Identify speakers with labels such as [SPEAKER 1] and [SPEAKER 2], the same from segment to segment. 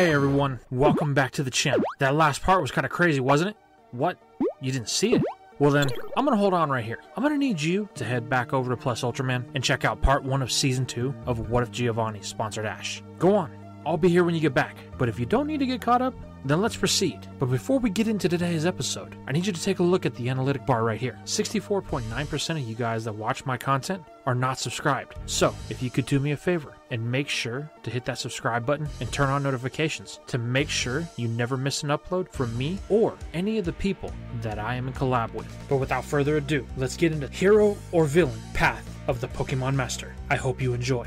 [SPEAKER 1] Hey everyone, welcome back to the channel. That last part was kind of crazy, wasn't it? What? You didn't see it? Well then, I'm gonna hold on right here. I'm gonna need you to head back over to Plus Ultraman and check out part one of season two of What If Giovanni sponsored Ash. Go on, I'll be here when you get back. But if you don't need to get caught up, then let's proceed. But before we get into today's episode, I need you to take a look at the analytic bar right here. 64.9% of you guys that watch my content are not subscribed. So, if you could do me a favor and make sure to hit that subscribe button and turn on notifications to make sure you never miss an upload from me or any of the people that I am in collab with. But without further ado, let's get into hero or villain path of the Pokemon Master. I hope you enjoy.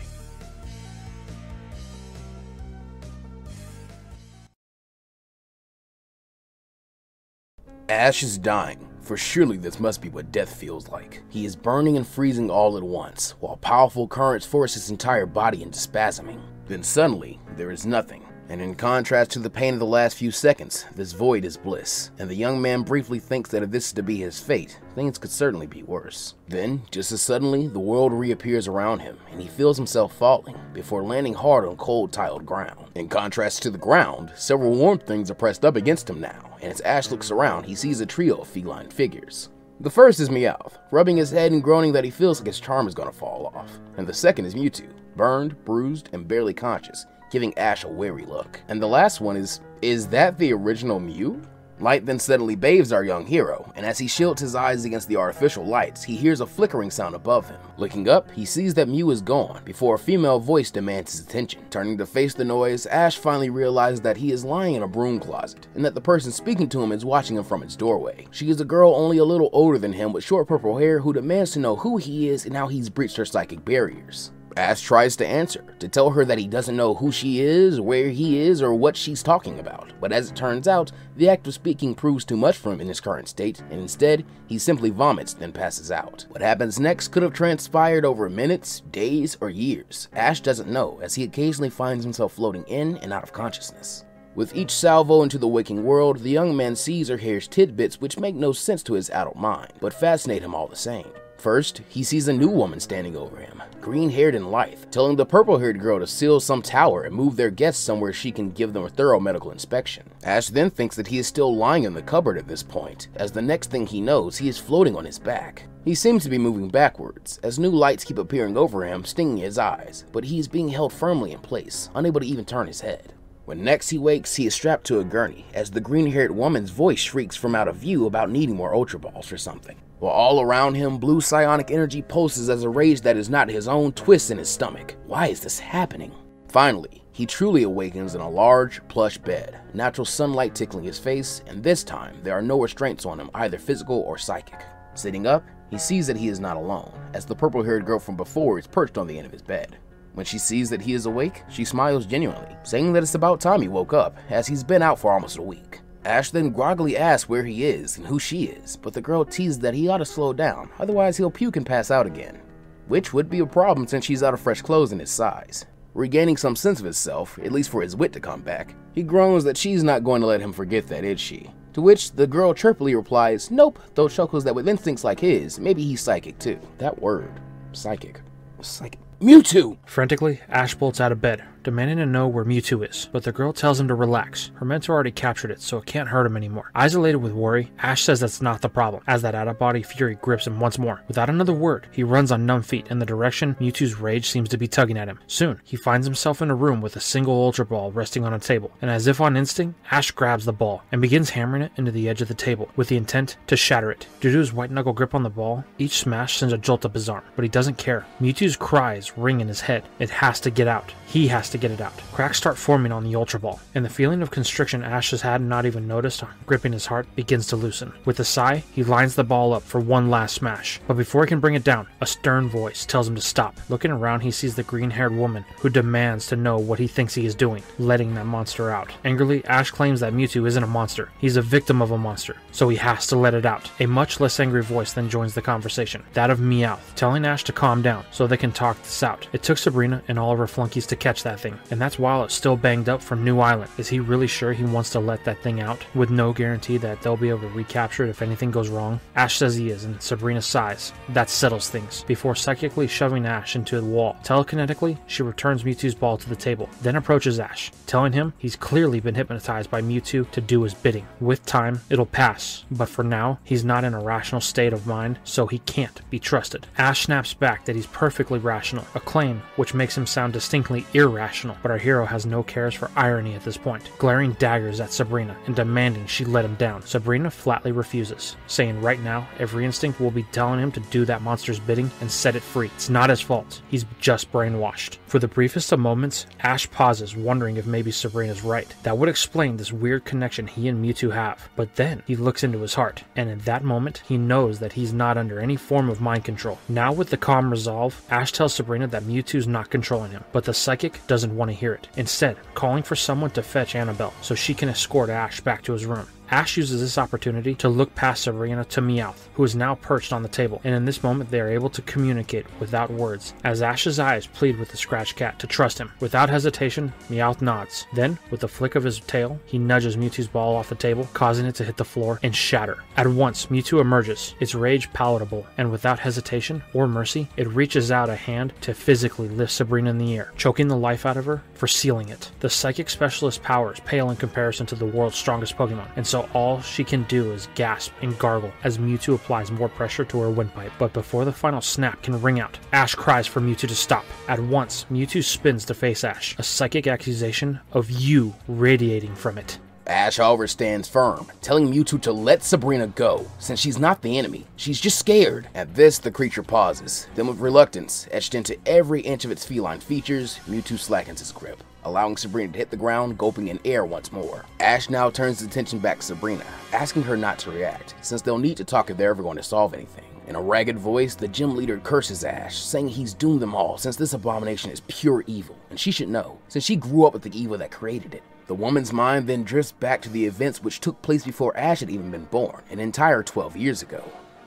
[SPEAKER 2] Ash is dying, for surely this must be what death feels like. He is burning and freezing all at once, while powerful currents force his entire body into spasming. Then suddenly, there is nothing, and in contrast to the pain of the last few seconds, this void is bliss, and the young man briefly thinks that if this is to be his fate, things could certainly be worse. Then, just as suddenly, the world reappears around him, and he feels himself falling, before landing hard on cold tiled ground. In contrast to the ground, several warm things are pressed up against him now, and as Ash looks around, he sees a trio of feline figures. The first is Meowth, rubbing his head and groaning that he feels like his charm is gonna fall off. And the second is Mewtwo, burned, bruised, and barely conscious, giving Ash a wary look. And the last one is, is that the original Mew? Light then suddenly bathes our young hero, and as he shields his eyes against the artificial lights, he hears a flickering sound above him. Looking up, he sees that Mew is gone, before a female voice demands his attention. Turning to face the noise, Ash finally realizes that he is lying in a broom closet, and that the person speaking to him is watching him from its doorway. She is a girl only a little older than him with short purple hair who demands to know who he is and how he's breached her psychic barriers. Ash tries to answer, to tell her that he doesn't know who she is, where he is, or what she's talking about. But as it turns out, the act of speaking proves too much for him in his current state, and instead, he simply vomits, then passes out. What happens next could have transpired over minutes, days, or years. Ash doesn't know, as he occasionally finds himself floating in and out of consciousness. With each salvo into the waking world, the young man sees or hears tidbits which make no sense to his adult mind, but fascinate him all the same. First, he sees a new woman standing over him, green haired and lithe, telling the purple haired girl to seal some tower and move their guests somewhere she can give them a thorough medical inspection. Ash then thinks that he is still lying in the cupboard at this point, as the next thing he knows, he is floating on his back. He seems to be moving backwards, as new lights keep appearing over him, stinging his eyes, but he is being held firmly in place, unable to even turn his head. When next he wakes, he is strapped to a gurney, as the green haired woman's voice shrieks from out of view about needing more Ultra Balls or something. While all around him, blue psionic energy pulses as a rage that is not his own twists in his stomach. Why is this happening? Finally, he truly awakens in a large, plush bed, natural sunlight tickling his face, and this time there are no restraints on him, either physical or psychic. Sitting up, he sees that he is not alone, as the purple haired girl from before is perched on the end of his bed. When she sees that he is awake, she smiles genuinely, saying that it's about time he woke up, as he's been out for almost a week. Ash then groggily asks where he is and who she is, but the girl teases that he ought to slow down, otherwise he'll puke and pass out again. Which would be a problem since she's out of fresh clothes in his size. Regaining some sense of himself, at least for his wit to come back, he groans that she's not going to let him forget that, is she? To which the girl chirpily replies, nope, though chuckles that with instincts like his, maybe he's psychic too. That word, psychic. Psychic. Mewtwo!
[SPEAKER 1] Frantically, Ash bolts out of bed, demanding to know where Mewtwo is, but the girl tells him to relax. Her mentor already captured it, so it can't hurt him anymore. Isolated with worry, Ash says that's not the problem, as that out-of-body fury grips him once more. Without another word, he runs on numb feet in the direction Mewtwo's rage seems to be tugging at him. Soon, he finds himself in a room with a single Ultra Ball resting on a table, and as if on instinct, Ash grabs the ball and begins hammering it into the edge of the table, with the intent to shatter it. Due to his white knuckle grip on the ball, each smash sends a jolt up his arm, but he doesn't care. Mewtwo's cries ring in his head. It has to get out. He has to get it out. Cracks start forming on the Ultra Ball, and the feeling of constriction Ash has had not even noticed gripping his heart begins to loosen. With a sigh, he lines the ball up for one last smash, but before he can bring it down, a stern voice tells him to stop. Looking around, he sees the green haired woman who demands to know what he thinks he is doing, letting that monster out. Angrily, Ash claims that Mewtwo isn't a monster, he's a victim of a monster, so he has to let it out. A much less angry voice then joins the conversation, that of Meowth, telling Ash to calm down so they can talk this out. It took Sabrina and all of her flunkies to catch that and that's while it's still banged up from New Island. Is he really sure he wants to let that thing out, with no guarantee that they'll be able to recapture it if anything goes wrong? Ash says he is, and Sabrina sighs. That settles things, before psychically shoving Ash into the wall. Telekinetically, she returns Mewtwo's ball to the table, then approaches Ash, telling him he's clearly been hypnotized by Mewtwo to do his bidding. With time, it'll pass, but for now, he's not in a rational state of mind, so he can't be trusted. Ash snaps back that he's perfectly rational, a claim which makes him sound distinctly irrational, but our hero has no cares for irony at this point, glaring daggers at Sabrina and demanding she let him down. Sabrina flatly refuses, saying right now every instinct will be telling him to do that monster's bidding and set it free. It's not his fault. He's just brainwashed. For the briefest of moments, Ash pauses, wondering if maybe Sabrina's right. That would explain this weird connection he and Mewtwo have. But then he looks into his heart, and in that moment, he knows that he's not under any form of mind control. Now, with the calm resolve, Ash tells Sabrina that Mewtwo's not controlling him, but the psychic doesn't want to hear it. Instead, calling for someone to fetch Annabelle so she can escort Ash back to his room. Ash uses this opportunity to look past Sabrina to Meowth, who is now perched on the table, and in this moment they are able to communicate without words, as Ash's eyes plead with the Scratch Cat to trust him. Without hesitation, Meowth nods. Then, with a flick of his tail, he nudges Mewtwo's ball off the table, causing it to hit the floor and shatter. At once, Mewtwo emerges, its rage palatable, and without hesitation or mercy, it reaches out a hand to physically lift Sabrina in the air, choking the life out of her for sealing it. The psychic specialist's powers pale in comparison to the world's strongest Pokemon, and so all she can do is gasp and gargle as Mewtwo applies more pressure to her windpipe. But before the final snap can ring out, Ash cries for Mewtwo to stop. At once, Mewtwo spins to face Ash, a psychic accusation of you radiating from it.
[SPEAKER 2] Ash, however, stands firm, telling Mewtwo to let Sabrina go, since she's not the enemy. She's just scared. At this, the creature pauses. Then, with reluctance etched into every inch of its feline features, Mewtwo slackens his grip, allowing Sabrina to hit the ground, gulping in air once more. Ash now turns his attention back to Sabrina, asking her not to react, since they'll need to talk if they're ever going to solve anything. In a ragged voice, the gym leader curses Ash, saying he's doomed them all since this abomination is pure evil, and she should know, since she grew up with the evil that created it. The woman's mind then drifts back to the events which took place before Ash had even been born, an entire 12 years ago.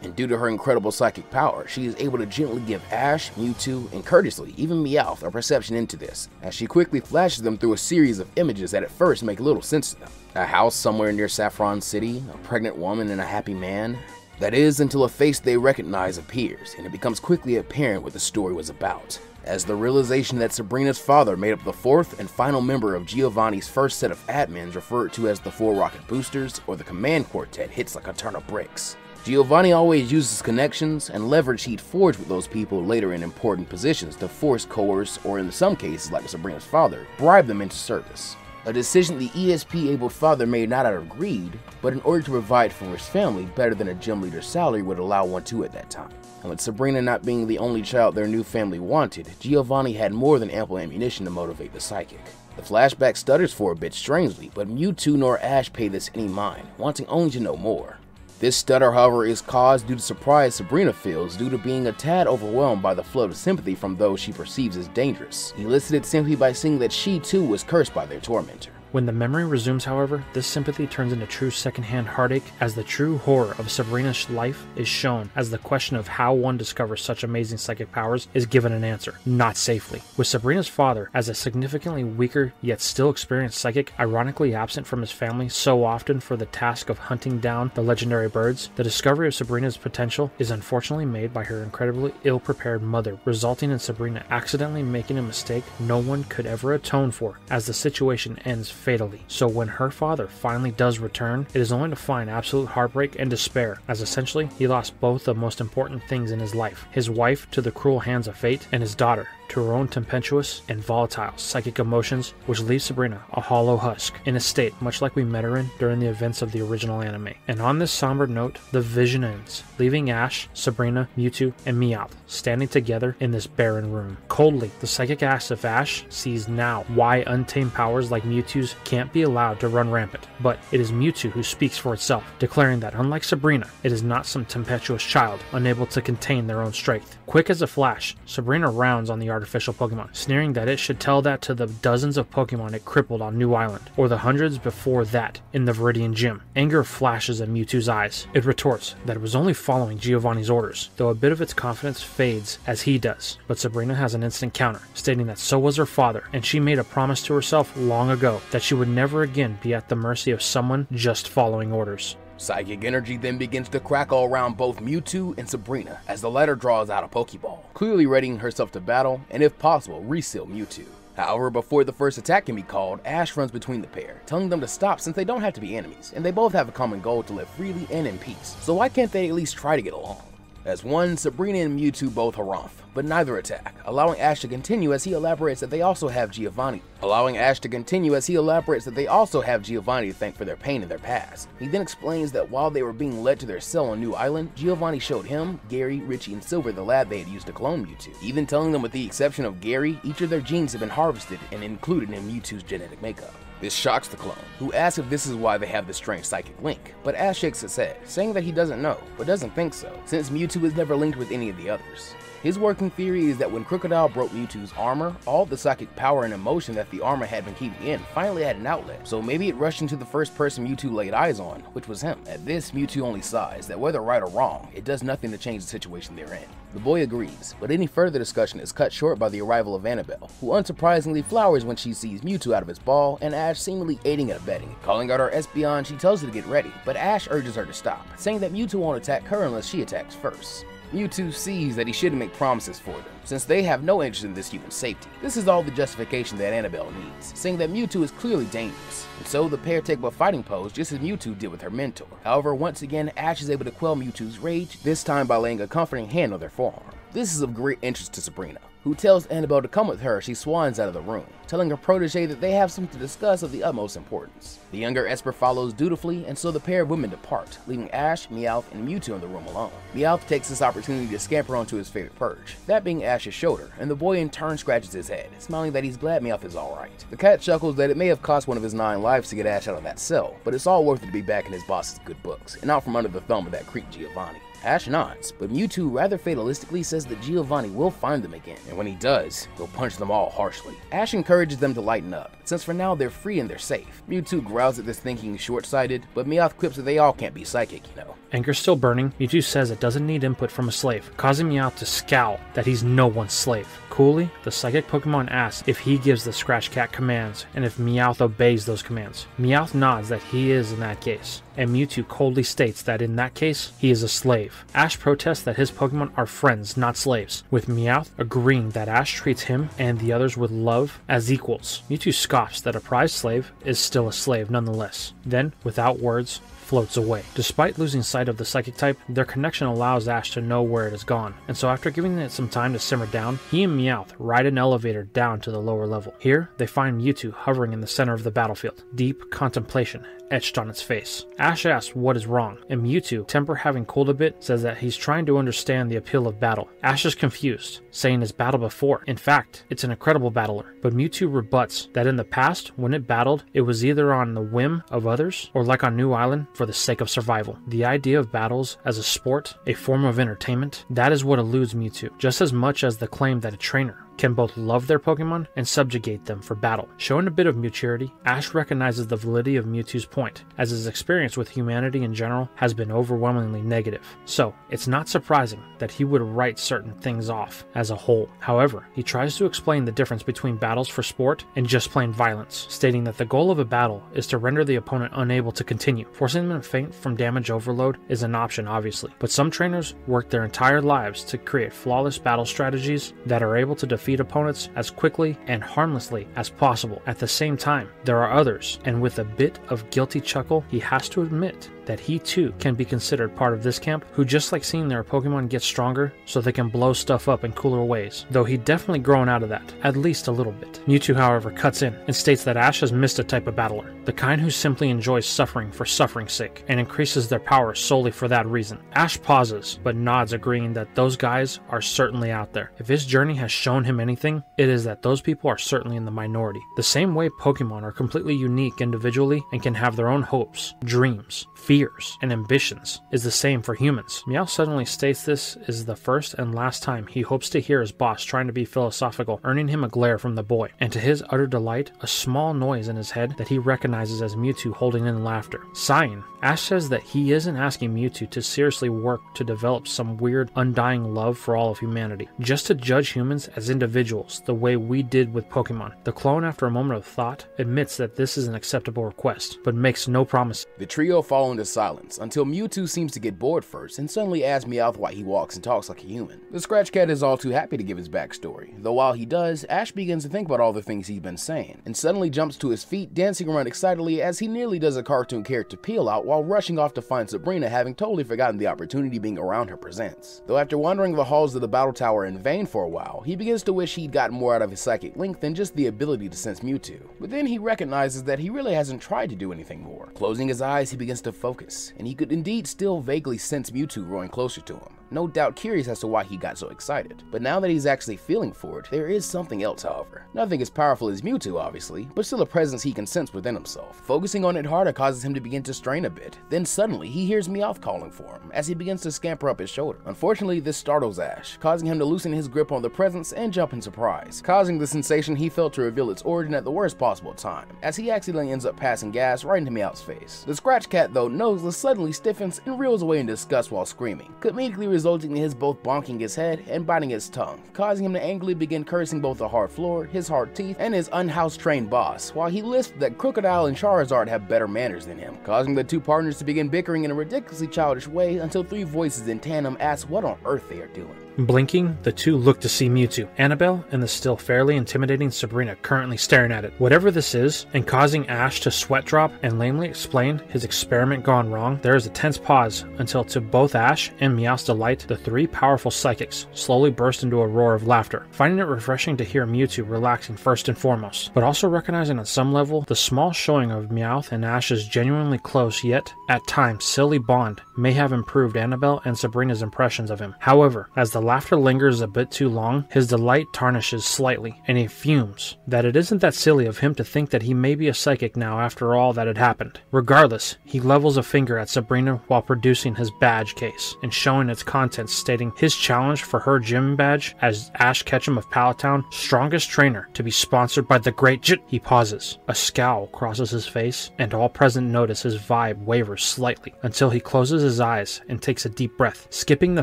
[SPEAKER 2] And due to her incredible psychic power, she is able to gently give Ash, Mewtwo, and courteously even Meowth a perception into this, as she quickly flashes them through a series of images that at first make little sense to them. A house somewhere near Saffron City, a pregnant woman and a happy man. That is until a face they recognize appears, and it becomes quickly apparent what the story was about as the realization that Sabrina's father made up the fourth and final member of Giovanni's first set of admins referred to as the Four Rocket Boosters or the Command Quartet hits like a ton of bricks. Giovanni always uses connections and leverage he'd forged with those people later in important positions to force, coerce, or in some cases, like Sabrina's father, bribe them into service. A decision the ESP able father made not out of greed, but in order to provide for his family better than a gym leader's salary would allow one to at that time. And with Sabrina not being the only child their new family wanted, Giovanni had more than ample ammunition to motivate the psychic. The flashback stutters for a bit strangely, but Mewtwo nor Ash pay this any mind, wanting only to know more. This stutter, however, is caused due to surprise Sabrina feels due to being a tad overwhelmed by the flood of sympathy from those she perceives as dangerous, elicited simply by seeing that she too was cursed by their tormentor.
[SPEAKER 1] When the memory resumes, however, this sympathy turns into true secondhand heartache as the true horror of Sabrina's life is shown as the question of how one discovers such amazing psychic powers is given an answer, not safely. With Sabrina's father as a significantly weaker yet still experienced psychic, ironically absent from his family so often for the task of hunting down the legendary birds, the discovery of Sabrina's potential is unfortunately made by her incredibly ill prepared mother, resulting in Sabrina accidentally making a mistake no one could ever atone for as the situation ends fatally. So when her father finally does return, it is only to find absolute heartbreak and despair, as essentially he lost both the most important things in his life his wife to the cruel hands of fate, and his daughter to her own tempestuous and volatile psychic emotions, which leaves Sabrina a hollow husk, in a state much like we met her in during the events of the original anime. And on this somber note, the vision ends, leaving Ash, Sabrina, Mewtwo, and Meowth standing together in this barren room. Coldly, the psychic asks if Ash sees now why untamed powers like Mewtwo's can't be allowed to run rampant, but it is Mewtwo who speaks for itself, declaring that unlike Sabrina, it is not some tempestuous child unable to contain their own strength. Quick as a flash, Sabrina rounds on the artificial Pokemon, sneering that it should tell that to the dozens of Pokemon it crippled on New Island, or the hundreds before that in the Viridian Gym. Anger flashes in Mewtwo's eyes. It retorts that it was only following Giovanni's orders, though a bit of its confidence fades as he does. But Sabrina has an instant counter, stating that so was her father, and she made a promise to herself long ago that she would never again be at the mercy of someone just following orders.
[SPEAKER 2] Psychic energy then begins to crackle around both Mewtwo and Sabrina as the latter draws out a Pokeball, clearly readying herself to battle and, if possible, reseal Mewtwo. However, before the first attack can be called, Ash runs between the pair, telling them to stop since they don't have to be enemies, and they both have a common goal to live freely and in peace. So why can't they at least try to get along? As one, Sabrina and Mewtwo both harumph, but neither attack, allowing Ash to continue as he elaborates that they also have Giovanni. Allowing Ash to continue as he elaborates that they also have Giovanni to thank for their pain in their past. He then explains that while they were being led to their cell on New Island, Giovanni showed him, Gary, Richie, and Silver the lab they had used to clone Mewtwo, even telling them with the exception of Gary, each of their genes have been harvested and included in Mewtwo's genetic makeup. This shocks the clone, who asks if this is why they have this strange psychic link, but Ash shakes his head, saying that he doesn't know, but doesn't think so, since Mewtwo is never linked with any of the others. His working theory is that when Krookodile broke Mewtwo's armor, all the psychic power and emotion that the armor had been keeping in finally had an outlet, so maybe it rushed into the first person Mewtwo laid eyes on, which was him. At this, Mewtwo only sighs that whether right or wrong, it does nothing to change the situation they're in. The boy agrees, but any further discussion is cut short by the arrival of Annabelle, who unsurprisingly flowers when she sees Mewtwo out of his ball and Ash seemingly aiding and abetting. Calling out her Espeon, she tells her to get ready, but Ash urges her to stop, saying that Mewtwo won't attack her unless she attacks first. Mewtwo sees that he shouldn't make promises for them, since they have no interest in this human's safety. This is all the justification that Annabelle needs, saying that Mewtwo is clearly dangerous, and so the pair take up a fighting pose just as Mewtwo did with her mentor. However, once again, Ash is able to quell Mewtwo's rage, this time by laying a comforting hand on their forearm. This is of great interest to Sabrina, who tells Annabelle to come with her she swans out of the room, telling her protege that they have something to discuss of the utmost importance. The younger Esper follows dutifully, and so the pair of women depart, leaving Ash, Meowth, and Mewtwo in the room alone. Meowth takes this opportunity to scamper onto his favorite perch, that being Ash's shoulder, and the boy in turn scratches his head, smiling that he's glad Meowth is alright. The cat chuckles that it may have cost one of his nine lives to get Ash out of that cell, but it's all worth it to be back in his boss's good books, and out from under the thumb of that creep Giovanni. Ash nods, but Mewtwo rather fatalistically says that Giovanni will find them again, and when he does, he'll punch them all harshly. Ash encourages them to lighten up, since for now they're free and they're safe. Mewtwo growls at this thinking short-sighted, but Meowth quips that they all can't be psychic, you know.
[SPEAKER 1] Anger still burning, Mewtwo says it doesn't need input from a slave, causing Meowth to scowl that he's no one's slave. Coolly, the psychic Pokemon asks if he gives the Scratch Cat commands and if Meowth obeys those commands. Meowth nods that he is in that case, and Mewtwo coldly states that in that case, he is a slave. Ash protests that his Pokemon are friends, not slaves, with Meowth agreeing that Ash treats him and the others with love as equals. Mewtwo scoffs that a prized slave is still a slave nonetheless. Then, without words, floats away. Despite losing sight of the psychic type, their connection allows Ash to know where it has gone, and so after giving it some time to simmer down, he and Meowth ride an elevator down to the lower level. Here, they find Mewtwo hovering in the center of the battlefield, deep contemplation etched on its face. Ash asks what is wrong, and Mewtwo, temper having cooled a bit, says that he's trying to understand the appeal of battle. Ash is confused, saying it's battle before. In fact, it's an incredible battler, but Mewtwo rebuts that in the past, when it battled, it was either on the whim of others or like on New Island for the sake of survival. The idea of battles as a sport, a form of entertainment, that is what eludes Mewtwo, just as much as the claim that a trainer can both love their Pokemon and subjugate them for battle. Showing a bit of maturity, Ash recognizes the validity of Mewtwo's point, as his experience with humanity in general has been overwhelmingly negative. So, it's not surprising that he would write certain things off as a whole. However, he tries to explain the difference between battles for sport and just plain violence, stating that the goal of a battle is to render the opponent unable to continue. Forcing them to faint from damage overload is an option, obviously, but some trainers work their entire lives to create flawless battle strategies that are able to defeat opponents as quickly and harmlessly as possible. At the same time, there are others, and with a bit of guilty chuckle, he has to admit that he too can be considered part of this camp who just like seeing their Pokemon get stronger so they can blow stuff up in cooler ways, though he'd definitely grown out of that, at least a little bit. Mewtwo, however, cuts in and states that Ash has missed a type of battler, the kind who simply enjoys suffering for suffering's sake and increases their power solely for that reason. Ash pauses, but nods, agreeing that those guys are certainly out there. If his journey has shown him anything, it is that those people are certainly in the minority. The same way Pokemon are completely unique individually and can have their own hopes, dreams, feelings, fears, and ambitions is the same for humans. Meow suddenly states this is the first and last time he hopes to hear his boss trying to be philosophical, earning him a glare from the boy, and to his utter delight, a small noise in his head that he recognizes as Mewtwo holding in laughter. Sighing, Ash says that he isn't asking Mewtwo to seriously work to develop some weird, undying love for all of humanity, just to judge humans as individuals the way we did with Pokemon. The clone, after a moment of thought, admits that this is an acceptable request, but makes no promise.
[SPEAKER 2] The trio fall into silence until Mewtwo seems to get bored first and suddenly asks Meowth why he walks and talks like a human. The Scratch Cat is all too happy to give his backstory, though while he does, Ash begins to think about all the things he's been saying, and suddenly jumps to his feet, dancing around excitedly as he nearly does a cartoon character peel out while rushing off to find Sabrina, having totally forgotten the opportunity being around her presents. Though after wandering the halls of the battle tower in vain for a while, he begins to wish he'd gotten more out of his psychic link than just the ability to sense Mewtwo. But then he recognizes that he really hasn't tried to do anything more. Closing his eyes, he begins to focus, and he could indeed still vaguely sense Mewtwo growing closer to him no doubt curious as to why he got so excited. But now that he's actually feeling for it, there is something else, however. Nothing as powerful as Mewtwo, obviously, but still a presence he can sense within himself. Focusing on it harder causes him to begin to strain a bit. Then suddenly, he hears Meowth calling for him as he begins to scamper up his shoulder. Unfortunately, this startles Ash, causing him to loosen his grip on the presence and jump in surprise, causing the sensation he felt to reveal its origin at the worst possible time, as he accidentally ends up passing gas right into Meowth's face. The Scratch Cat, though, noseless suddenly stiffens and reels away in disgust while screaming, comedically resulting in his both bonking his head and biting his tongue, causing him to angrily begin cursing both the hard floor, his hard teeth, and his unhoused trained boss, while he lisped that Krookodile and Charizard have better manners than him, causing the two partners to begin bickering in a ridiculously childish way until three voices in tandem ask what on earth they are doing.
[SPEAKER 1] Blinking, the two look to see Mewtwo, Annabelle, and the still fairly intimidating Sabrina currently staring at it. Whatever this is, and causing Ash to sweat drop and lamely explain his experiment gone wrong, there is a tense pause until, to both Ash and Meowth's delight, the three powerful psychics slowly burst into a roar of laughter, finding it refreshing to hear Mewtwo relaxing first and foremost, but also recognizing at some level the small showing of Meowth and Ash's genuinely close yet, at times, silly bond may have improved Annabelle and Sabrina's impressions of him. However, as the laughter lingers a bit too long, his delight tarnishes slightly, and he fumes that it isn't that silly of him to think that he may be a psychic now after all that had happened. Regardless, he levels a finger at Sabrina while producing his badge case and showing its contents, stating his challenge for her gym badge as Ash Ketchum of Pallet strongest trainer to be sponsored by the great Jit. He pauses. A scowl crosses his face, and all present notice his vibe wavers slightly until he closes his eyes and takes a deep breath, skipping the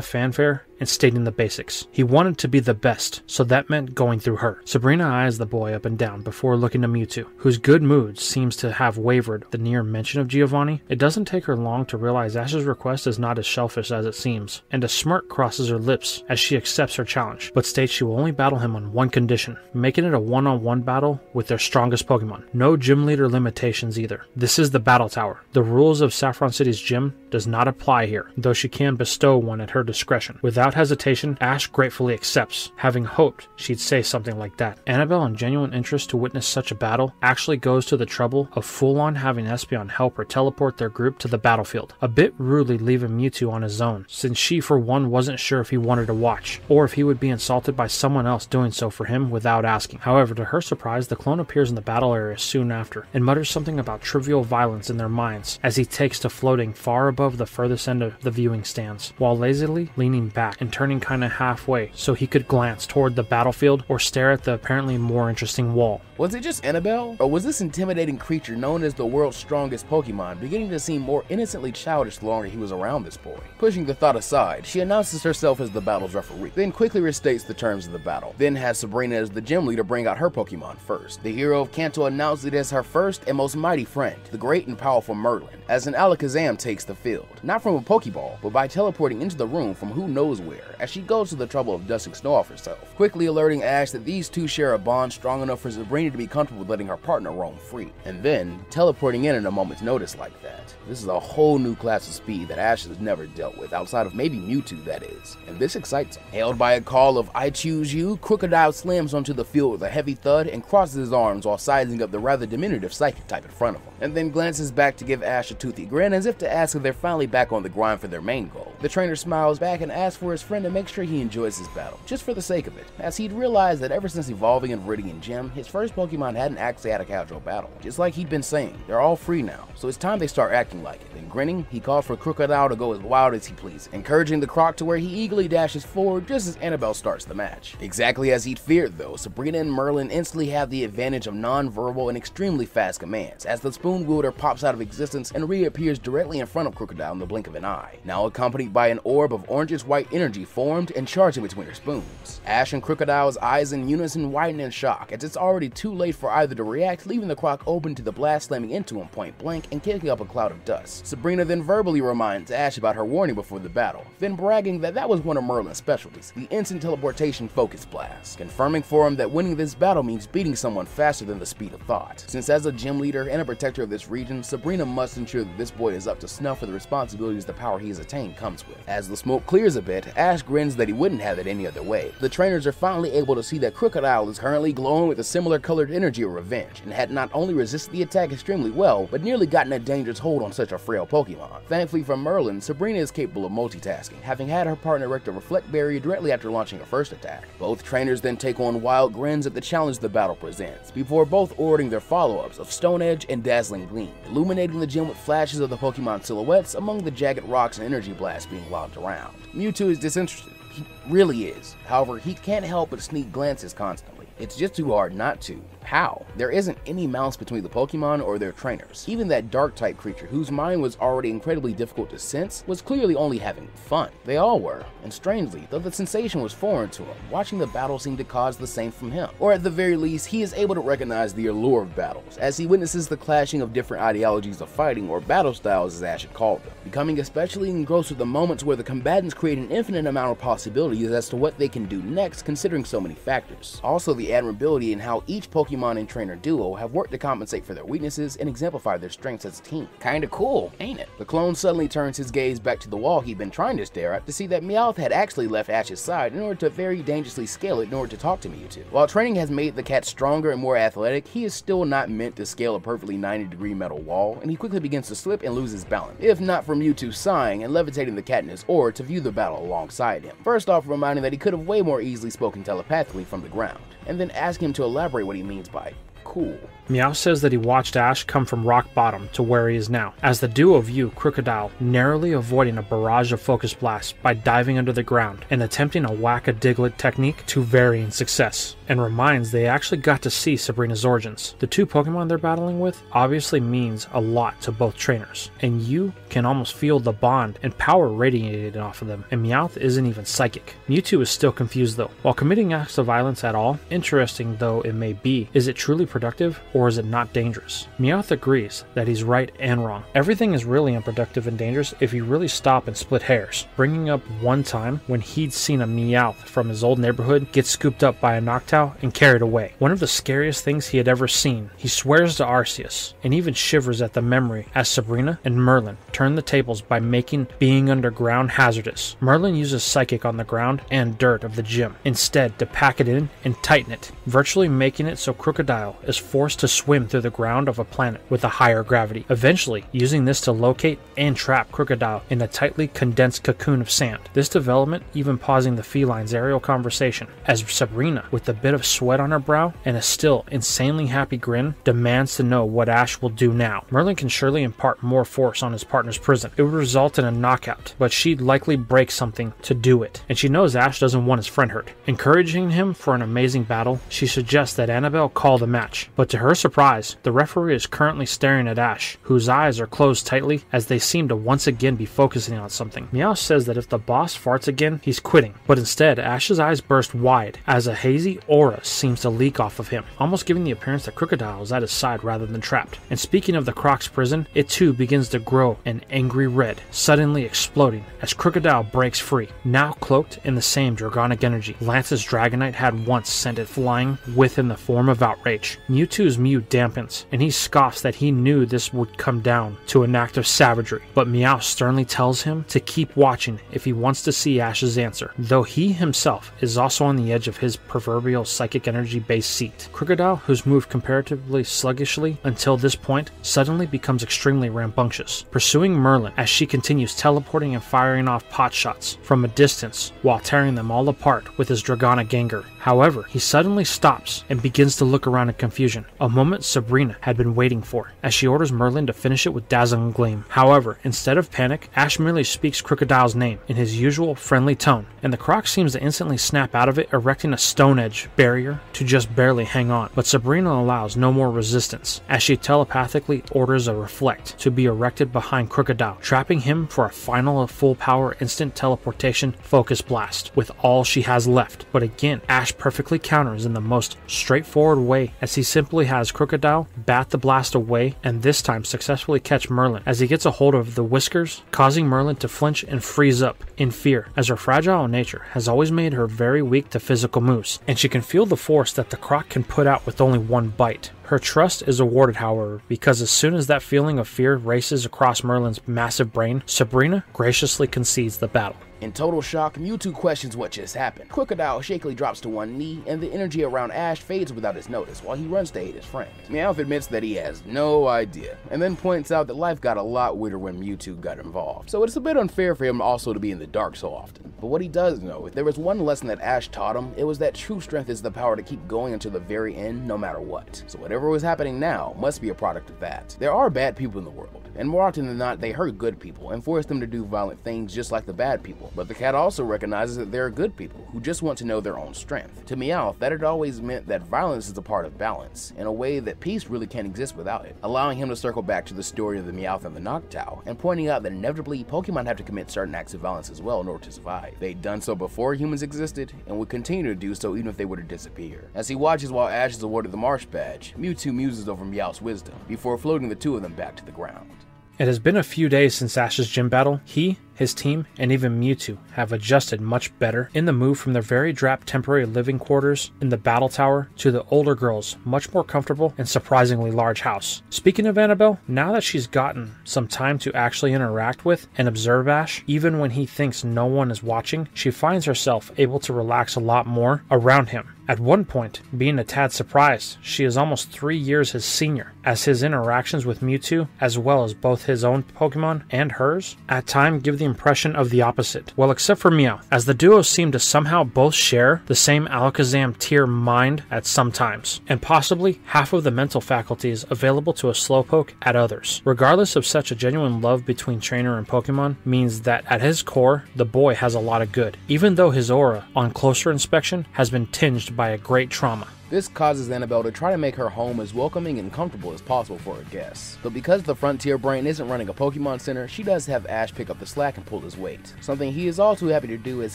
[SPEAKER 1] fanfare and stating the basics. He wanted to be the best, so that meant going through her. Sabrina eyes the boy up and down before looking to Mewtwo, whose good mood seems to have wavered the near mention of Giovanni. It doesn't take her long to realize Ash's request is not as selfish as it seems, and a smirk crosses her lips as she accepts her challenge, but states she will only battle him on one condition, making it a one-on-one battle with their strongest Pokemon. No gym leader limitations either. This is the Battle Tower. The rules of Saffron City's gym does not apply here, though she can bestow one at her discretion. Without hesitation, Ash gratefully accepts, having hoped she'd say something like that. Annabelle, in genuine interest to witness such a battle, actually goes to the trouble of full on having Espeon help her teleport their group to the battlefield, a bit rudely leaving Mewtwo on his own, since she for one wasn't sure if he wanted to watch, or if he would be insulted by someone else doing so for him without asking. However, to her surprise, the clone appears in the battle area soon after, and mutters something about trivial violence in their minds as he takes to floating far above the furthest end of the viewing stands, while lazily leaning back and turning kinda halfway so he could glance toward the battlefield or stare at the apparently more interesting wall.
[SPEAKER 2] Was it just Annabelle? Or was this intimidating creature known as the world's strongest Pokemon beginning to seem more innocently childish the longer he was around this boy? Pushing the thought aside, she announces herself as the battle's referee, then quickly restates the terms of the battle, then has Sabrina as the gym leader bring out her Pokemon first. The hero of Kanto announces it as her first and most mighty friend, the great and powerful Merlin, as an Alakazam takes the field. Not from a Pokeball, but by teleporting into the room from who knows where, as she goes to the trouble of dusting snow off herself, quickly alerting Ash that these two share a bond strong enough for Sabrina to be comfortable with letting her partner roam free, and then teleporting in at a moment's notice like that. This is a whole new class of speed that Ash has never dealt with, outside of maybe Mewtwo, that is, and this excites him. Hailed by a call of I choose you, Krookodile slams onto the field with a heavy thud and crosses his arms while sizing up the rather diminutive psychic type in front of him, and then glances back to give Ash a toothy grin as if to ask if they're finally back on the grind for their main goal. The trainer smiles back and asks for his friend to make sure he enjoys his battle, just for the sake of it, as he'd realized that ever since evolving in Viridian Gym, his first Pokemon hadn't actually had a casual battle. Just like he'd been saying, they're all free now, so it's time they start acting like it. Then grinning, he called for Krookodile to go as wild as he pleased, encouraging the Croc to where he eagerly dashes forward just as Annabelle starts the match. Exactly as he'd feared though, Sabrina and Merlin instantly have the advantage of non-verbal and extremely fast commands, as the Spoon Wielder pops out of existence and reappears directly in front of Krookodile in the blink of an eye, now accompanied by an orb of orangish-white energy formed and charging between her spoons. Ash and Krookodile's eyes in unison widen in shock, as it's already too late for either to react, leaving the Croc open to the blast slamming into him point blank and kicking up a cloud of dust. Sabrina then verbally reminds Ash about her warning before the battle, then bragging that that was one of Merlin's specialties, the instant teleportation focus blast, confirming for him that winning this battle means beating someone faster than the speed of thought. Since as a gym leader and a protector of this region, Sabrina must ensure that this boy is up to snuff for the responsibilities the power he has attained comes with. As the smoke clears a bit, Ash grins that he wouldn't have it any other way. The trainers are finally able to see that Krookodile is currently glowing with a similar colored energy of revenge, and had not only resisted the attack extremely well, but nearly gotten a dangerous hold on such a frail Pokemon. Thankfully for Merlin, Sabrina is capable of multitasking, having had her partner erect a Reflect Barrier directly after launching her first attack. Both trainers then take on wild grins at the challenge the battle presents, before both ordering their follow-ups of Stone Edge and Dazzling Gleam, illuminating the gym with flashes of the Pokemon silhouettes among the jagged rocks and energy blasts being lobbed around. Mewtwo is disinterested. He really is. However, he can't help but sneak glances constantly. It's just too hard not to. How? There isn't any mouse between the Pokemon or their trainers. Even that dark type creature, whose mind was already incredibly difficult to sense, was clearly only having fun. They all were, and strangely, though the sensation was foreign to him, watching the battle seemed to cause the same from him. Or at the very least, he is able to recognize the allure of battles, as he witnesses the clashing of different ideologies of fighting, or battle styles as Ash had called them, becoming especially engrossed with the moments where the combatants create an infinite amount of possibilities as to what they can do next considering so many factors. Also the admirability in how each Pokemon Pokemon and trainer duo have worked to compensate for their weaknesses and exemplify their strengths as a team. Kinda cool, ain't it? The clone suddenly turns his gaze back to the wall he'd been trying to stare at to see that Meowth had actually left Ash's side in order to very dangerously scale it in order to talk to Mewtwo. While training has made the cat stronger and more athletic, he is still not meant to scale a perfectly 90 degree metal wall, and he quickly begins to slip and lose his balance, if not for Mewtwo sighing and levitating the cat in his oar to view the battle alongside him. First off reminding that he could have way more easily spoken telepathically from the ground, and then ask him to elaborate what he means by cool.
[SPEAKER 1] Meow says that he watched Ash come from rock bottom to where he is now, as the duo view Krookodile narrowly avoiding a barrage of focus blasts by diving under the ground and attempting a whack a Diglett technique to varying success, and reminds they actually got to see Sabrina's origins. The two Pokemon they're battling with obviously means a lot to both trainers, and you can almost feel the bond and power radiating off of them, and Meowth isn't even psychic. Mewtwo is still confused though. While committing acts of violence at all, interesting though it may be, is it truly productive or is it not dangerous? Meowth agrees that he's right and wrong. Everything is really unproductive and dangerous if you really stop and split hairs. Bringing up one time when he'd seen a Meowth from his old neighborhood get scooped up by a Noctowl and carried away. One of the scariest things he had ever seen. He swears to Arceus and even shivers at the memory as Sabrina and Merlin turn the tables by making being underground hazardous. Merlin uses psychic on the ground and dirt of the gym instead to pack it in and tighten it, virtually making it so Krookodile is forced to swim through the ground of a planet with a higher gravity, eventually using this to locate and trap Krookodile in a tightly condensed cocoon of sand. This development even pausing the feline's aerial conversation, as Sabrina, with a bit of sweat on her brow and a still insanely happy grin, demands to know what Ash will do now. Merlin can surely impart more force on his partner's prison. It would result in a knockout, but she'd likely break something to do it, and she knows Ash doesn't want his friend hurt. Encouraging him for an amazing battle, she suggests that Annabelle call the match, but to her surprise, the referee is currently staring at Ash, whose eyes are closed tightly as they seem to once again be focusing on something. Meow says that if the boss farts again, he's quitting, but instead, Ash's eyes burst wide as a hazy aura seems to leak off of him, almost giving the appearance that Krookodile is at his side rather than trapped. And speaking of the Croc's prison, it too begins to grow an angry red, suddenly exploding as Krookodile breaks free, now cloaked in the same Dragonic energy. Lance's Dragonite had once sent it flying within the form of outrage. Mewtwo's Mew dampens, and he scoffs that he knew this would come down to an act of savagery, but Meow sternly tells him to keep watching if he wants to see Ash's answer, though he himself is also on the edge of his proverbial psychic energy based seat. Krookodile, who's moved comparatively sluggishly until this point, suddenly becomes extremely rambunctious, pursuing Merlin as she continues teleporting and firing off pot shots from a distance while tearing them all apart with his Dragonic Gengar. However, he suddenly stops and begins to look around in confusion, a moment Sabrina had been waiting for, as she orders Merlin to finish it with Dazzling Gleam. However, instead of panic, Ash merely speaks Krookodile's name in his usual friendly tone, and the croc seems to instantly snap out of it, erecting a stone edge barrier to just barely hang on. But Sabrina allows no more resistance, as she telepathically orders a reflect to be erected behind Krookodile, trapping him for a final full power instant teleportation focus blast with all she has left. But again, Ash perfectly counters in the most straightforward way as he simply has Krookodile bat the blast away and this time successfully catch Merlin as he gets a hold of the whiskers, causing Merlin to flinch and freeze up in fear as her fragile nature has always made her very weak to physical moves, and she can feel the force that the croc can put out with only one bite. Her trust is awarded, however, because as soon as that feeling of fear races across Merlin's massive brain, Sabrina graciously concedes the battle.
[SPEAKER 2] In total shock, Mewtwo questions what just happened. Krookodile shakily drops to one knee, and the energy around Ash fades without his notice while he runs to aid his friend. Meowth admits that he has no idea, and then points out that life got a lot weirder when Mewtwo got involved, so it's a bit unfair for him also to be in the dark so often. But what he does know, if there was one lesson that Ash taught him, it was that true strength is the power to keep going until the very end, no matter what. So whatever was happening now must be a product of that. There are bad people in the world, and more often than not, they hurt good people and force them to do violent things just like the bad people. But the cat also recognizes that there are good people who just want to know their own strength. To Meowth, that had always meant that violence is a part of balance, in a way that peace really can't exist without it, allowing him to circle back to the story of the Meowth and the Noctowl, and pointing out that inevitably Pokemon have to commit certain acts of violence as well in order to survive. They'd done so before humans existed, and would continue to do so even if they were to disappear. As he watches while Ash is awarded the Marsh Badge, Mewtwo muses over Meowth's wisdom, before floating the two of them back to the ground.
[SPEAKER 1] It has been a few days since Ash's gym battle. He, his team, and even Mewtwo have adjusted much better in the move from their very drab temporary living quarters in the battle tower to the older girl's much more comfortable and surprisingly large house. Speaking of Annabelle, now that she's gotten some time to actually interact with and observe Ash, even when he thinks no one is watching, she finds herself able to relax a lot more around him. At one point, being a tad surprised, she is almost three years his senior, as his interactions with Mewtwo, as well as both his own Pokemon and hers, at time give the impression of the opposite. Well, except for Mia, as the duo seem to somehow both share the same Alakazam tier mind at some times, and possibly half of the mental faculties available to a Slowpoke at others. Regardless of such a genuine love between trainer and Pokemon, means that at his core, the boy has a lot of good, even though his aura, on closer inspection, has been tinged by a great trauma.
[SPEAKER 2] This causes Annabelle to try to make her home as welcoming and comfortable as possible for her guests. But because the Frontier Brain isn't running a Pokemon Center, she does have Ash pick up the slack and pull his weight. Something he is all too happy to do as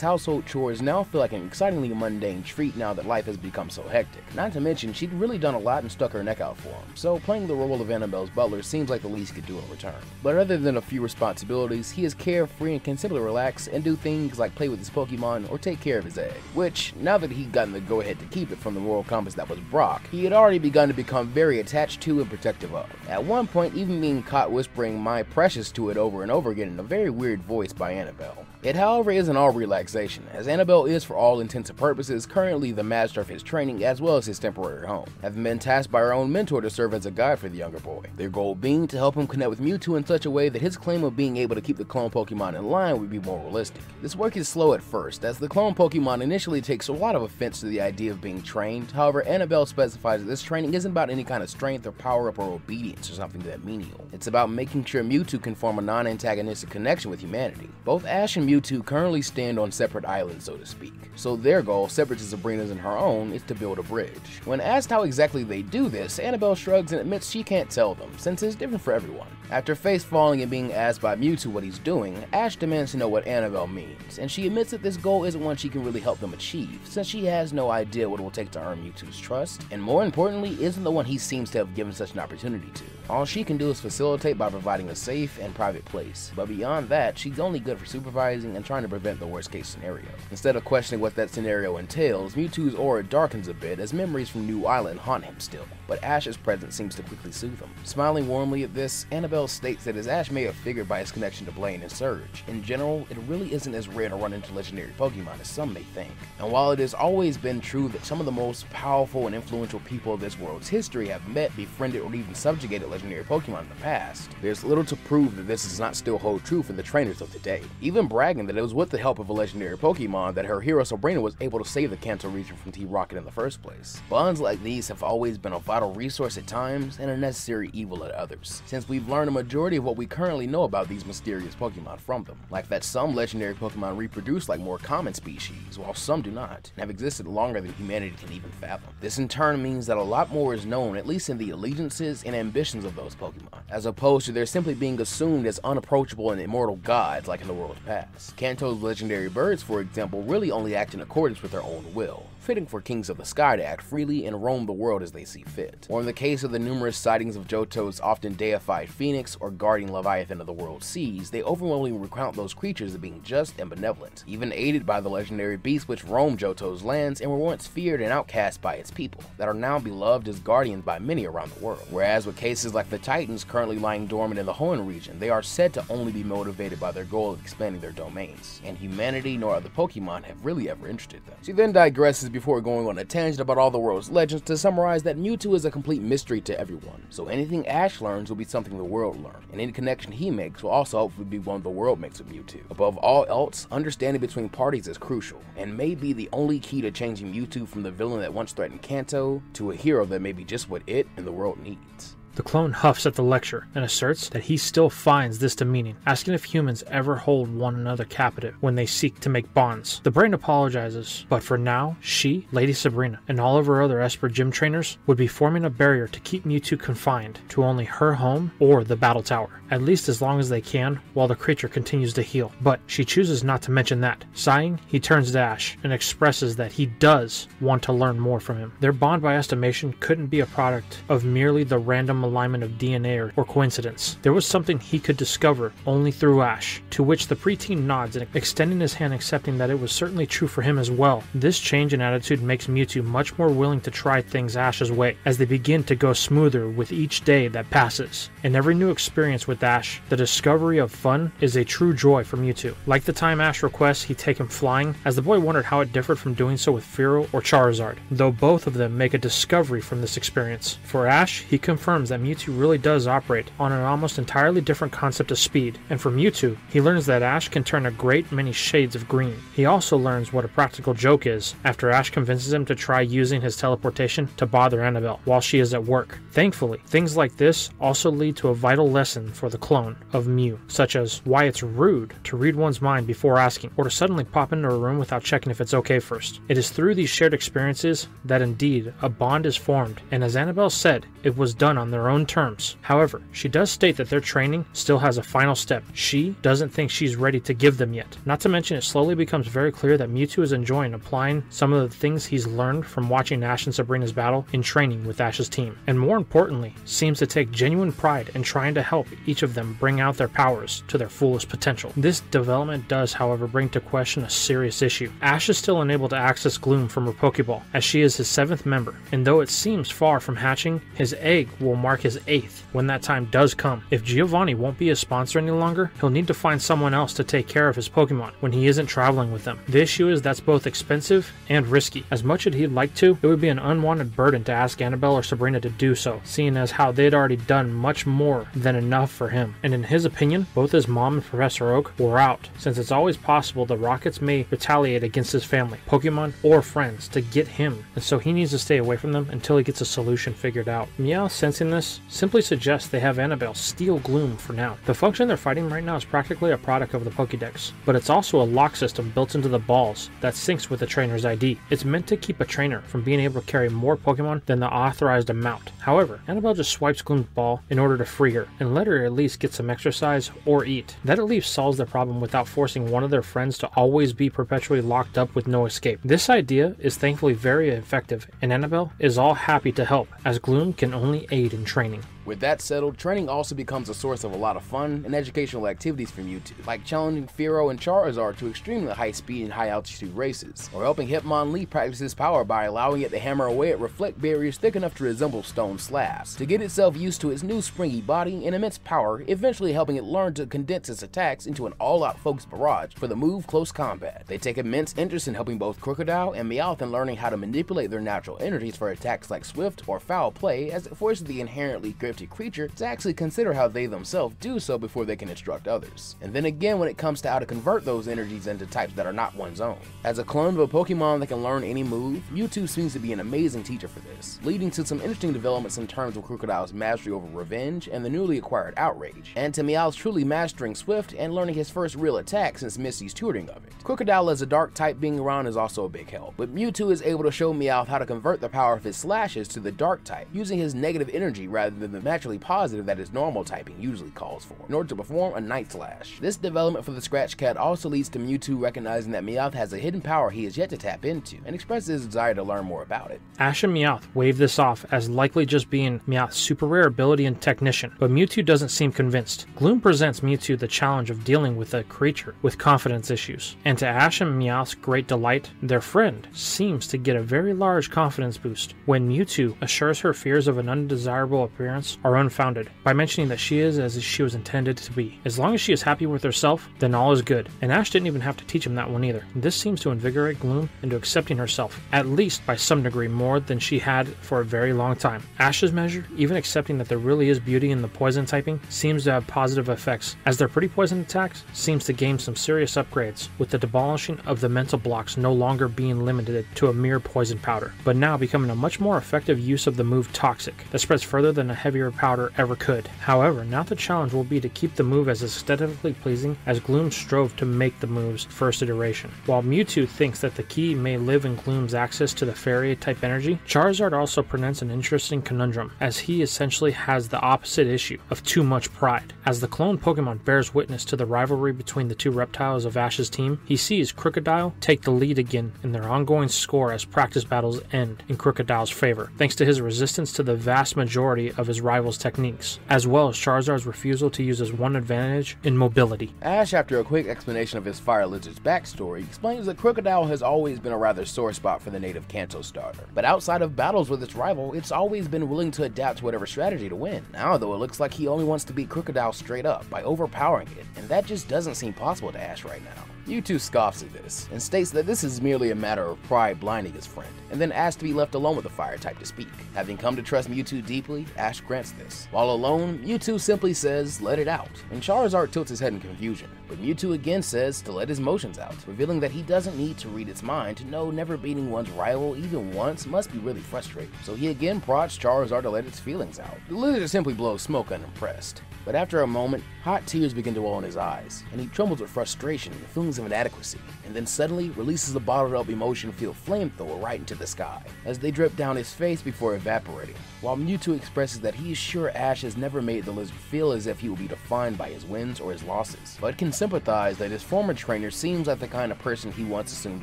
[SPEAKER 2] household chores now feel like an excitingly mundane treat now that life has become so hectic. Not to mention, she'd really done a lot and stuck her neck out for him, so playing the role of Annabelle's butler seems like the least he could do in return. But other than a few responsibilities, he is carefree and can simply relax and do things like play with his Pokemon or take care of his egg, which, now that he'd gotten the go-ahead to keep it from the Royal That was Brock, he had already begun to become very attached to and protective of. At one point, even being caught whispering my precious to it over and over again in a very weird voice by Annabelle. It, however, isn't all relaxation, as Annabelle is, for all intents and purposes, currently the master of his training as well as his temporary home, having been tasked by her own mentor to serve as a guide for the younger boy. Their goal being to help him connect with Mewtwo in such a way that his claim of being able to keep the clone Pokemon in line would be more realistic. This work is slow at first, as the clone Pokemon initially takes a lot of offense to the idea of being trained, however, Annabelle specifies that this training isn't about any kind of strength or power up or obedience or something that menial. It's about making sure Mewtwo can form a non-antagonistic connection with humanity. Both Ash and Mewtwo currently stand on separate islands, so to speak. So their goal, separate to Sabrina's and her own, is to build a bridge. When asked how exactly they do this, Annabelle shrugs and admits she can't tell them, since it's different for everyone. After face falling and being asked by Mewtwo what he's doing, Ash demands to know what Annabelle means, and she admits that this goal isn't one she can really help them achieve, since she has no idea what it will take to earn Mewtwo's trust, and more importantly, isn't the one he seems to have given such an opportunity to. All she can do is facilitate by providing a safe and private place, but beyond that, she's only good for supervising and trying to prevent the worst case scenario. Instead of questioning what that scenario entails, Mewtwo's aura darkens a bit as memories from New Island haunt him still, but Ash's presence seems to quickly soothe him. Smiling warmly at this, Annabelle states that as Ash may have figured by his connection to Blaine and Surge, in general, it really isn't as rare to run into legendary Pokemon as some may think. And while it has always been true that some of the most powerful and influential people of this world's history have met, befriended, or even subjugated legendary Pokemon in the past, there's little to prove that this does not still hold true for the trainers of today. Even Brad that it was with the help of a legendary Pokemon that her hero Sabrina was able to save the Kanto region from T-Rocket in the first place. Bonds like these have always been a vital resource at times and a necessary evil at others, since we've learned a majority of what we currently know about these mysterious Pokemon from them, like that some legendary Pokemon reproduce like more common species, while some do not, and have existed longer than humanity can even fathom. This in turn means that a lot more is known, at least in the allegiances and ambitions of those Pokemon, as opposed to their simply being assumed as unapproachable and immortal gods like in the world past. Kanto's legendary birds, for example, really only act in accordance with their own will, fitting for kings of the sky to act freely and roam the world as they see fit. Or in the case of the numerous sightings of Johto's often deified phoenix or guardian leviathan of the world seas, they overwhelmingly recount those creatures as being just and benevolent, even aided by the legendary beasts which roam Johto's lands and were once feared and outcast by its people, that are now beloved as guardians by many around the world. Whereas with cases like the Titans currently lying dormant in the Hoenn region, they are said to only be motivated by their goal of expanding their domains, and humanity nor other Pokemon have really ever interested them. She then digresses before going on a tangent about all the world's legends to summarize that Mewtwo is a complete mystery to everyone, so anything Ash learns will be something the world learns, and any connection he makes will also hopefully be one the world makes with Mewtwo. Above all else, understanding between parties is crucial, and may be the only key to changing Mewtwo from the villain that once threatened Kanto to a hero that may be just what it and the world needs.
[SPEAKER 1] The clone huffs at the lecture and asserts that he still finds this demeaning, asking if humans ever hold one another captive when they seek to make bonds. The brain apologizes, but for now, she, Lady Sabrina, and all of her other Esper gym trainers would be forming a barrier to keep Mewtwo confined to only her home or the battle tower, at least as long as they can while the creature continues to heal. But she chooses not to mention that. Sighing, he turns to Ash and expresses that he does want to learn more from him. Their bond by estimation couldn't be a product of merely the random alignment of DNA or, or coincidence. There was something he could discover only through Ash, to which the preteen nods and extending his hand accepting that it was certainly true for him as well. This change in attitude makes Mewtwo much more willing to try things Ash's way as they begin to go smoother with each day that passes. In every new experience with Ash, the discovery of fun is a true joy for Mewtwo. Like the time Ash requests he take him flying, as the boy wondered how it differed from doing so with Fearow or Charizard, though both of them make a discovery from this experience. For Ash, he confirms that Mewtwo really does operate on an almost entirely different concept of speed, and from Mewtwo, he learns that Ash can turn a great many shades of green. He also learns what a practical joke is after Ash convinces him to try using his teleportation to bother Annabelle while she is at work. Thankfully, things like this also lead to a vital lesson for the clone of Mew, such as why it's rude to read one's mind before asking, or to suddenly pop into a room without checking if it's okay first. It is through these shared experiences that indeed a bond is formed, and as Annabelle said, it was done on their own terms. However, she does state that their training still has a final step. She doesn't think she's ready to give them yet. Not to mention, it slowly becomes very clear that Mewtwo is enjoying applying some of the things he's learned from watching Ash and Sabrina's battle in training with Ash's team, and more importantly, seems to take genuine pride in trying to help each of them bring out their powers to their fullest potential. This development does, however, bring to question a serious issue. Ash is still unable to access Gloom from her Pokeball, as she is his seventh member, and though it seems far from hatching, his egg will mark his eighth when that time does come. If Giovanni won't be his sponsor any longer, he'll need to find someone else to take care of his Pokemon when he isn't traveling with them. The issue is that's both expensive and risky. As much as he'd like to, it would be an unwanted burden to ask Annabelle or Sabrina to do so, seeing as how they'd already done much more than enough for him. And in his opinion, both his mom and Professor Oak were out, since it's always possible the Rockets may retaliate against his family, Pokemon, or friends to get him, and so he needs to stay away from them until he gets a solution figured out. Meowth, sensing this, simply suggests they have Annabelle steal Gloom for now. The function they're fighting right now is practically a product of the Pokédex, but it's also a lock system built into the balls that syncs with the trainer's ID. It's meant to keep a trainer from being able to carry more Pokemon than the authorized amount. However, Annabelle just swipes Gloom's ball in order to free her and let her at least get some exercise or eat. That at least solves the problem without forcing one of their friends to always be perpetually locked up with no escape. This idea is thankfully very effective, and Annabelle is all happy to help, as Gloom can only aid in training.
[SPEAKER 2] With that settled, training also becomes a source of a lot of fun and educational activities for Mewtwo, like challenging Fearow and Charizard to extremely high speed and high altitude races, or helping Hitmonlee practice his power by allowing it to hammer away at reflect barriers thick enough to resemble stone slabs, to get itself used to its new springy body and immense power, eventually helping it learn to condense its attacks into an all-out focused barrage for the move close combat. They take immense interest in helping both Krookodile and Meowth in learning how to manipulate their natural energies for attacks like swift or foul play as it forces the inherently thrifty creature to actually consider how they themselves do so before they can instruct others. And then again when it comes to how to convert those energies into types that are not one's own. As a clone of a Pokemon that can learn any move, Mewtwo seems to be an amazing teacher for this, leading to some interesting developments in terms of Krookodile's mastery over Revenge and the newly acquired Outrage, and to Meowth's truly mastering Swift and learning his first real attack since Misty's tutoring of it. Krookodile as a dark type being around is also a big help, but Mewtwo is able to show Meowth how to convert the power of his slashes to the dark type, using his negative energy rather than the naturally positive that his normal typing usually calls for, in order to perform a Night Slash. This development for the Scratch Cat also leads to Mewtwo recognizing that Meowth has a hidden power he has yet to tap into, and expresses his desire to learn more about it.
[SPEAKER 1] Ash and Meowth wave this off as likely just being Meowth's super rare ability and technician, but Mewtwo doesn't seem convinced. Gloom presents Mewtwo the challenge of dealing with a creature with confidence issues, and to Ash and Meowth's great delight, their friend seems to get a very large confidence boost when Mewtwo assures her fears of an undesirable appearance are unfounded by mentioning that she is as she was intended to be. As long as she is happy with herself, then all is good, and Ash didn't even have to teach him that one either. This seems to invigorate Gloom into accepting herself, at least by some degree more than she had for a very long time. Ash's measure, even accepting that there really is beauty in the poison typing, seems to have positive effects, as their pretty poison attacks seems to gain some serious upgrades, with the demolishing of the mental blocks no longer being limited to a mere poison powder, but now becoming a much more effective use of the move Toxic, that spreads further than a powder ever could. However, now the challenge will be to keep the move as aesthetically pleasing as Gloom strove to make the move's first iteration. While Mewtwo thinks that the key may live in Gloom's access to the fairy type energy, Charizard also presents an interesting conundrum, as he essentially has the opposite issue of too much pride. As the clone Pokemon bears witness to the rivalry between the two reptiles of Ash's team, he sees Krookodile take the lead again in their ongoing score as practice battles end in Krookodile's favor, thanks to his resistance to the vast majority of his rival's techniques, as well as Charizard's refusal to use his one advantage in mobility.
[SPEAKER 2] Ash, after a quick explanation of his fire lizard's backstory, explains that Krookodile has always been a rather sore spot for the native Kanto starter. But outside of battles with its rival, it's always been willing to adapt to whatever strategy to win. Now, though, it looks like he only wants to beat Krookodile straight up by overpowering it, and that just doesn't seem possible to Ash right now. Mewtwo scoffs at this and states that this is merely a matter of pride blinding his friend, and then asks to be left alone with the fire type to speak. Having come to trust Mewtwo deeply, Ash grants this. While alone, Mewtwo simply says, let it out, and Charizard tilts his head in confusion, but Mewtwo again says to let his emotions out, revealing that he doesn't need to read its mind to know never beating one's rival even once must be really frustrating. So he again prods Charizard to let its feelings out. The lizard simply blows smoke unimpressed. But after a moment, hot tears begin to well in his eyes, and he trembles with frustration and feelings of inadequacy, and then suddenly releases a bottled up emotion filled flamethrower right into the sky, as they drip down his face before evaporating, while Mewtwo expresses that he is sure Ash has never made the lizard feel as if he will be defined by his wins or his losses, but can sympathize that his former trainer seems like the kind of person he once assumed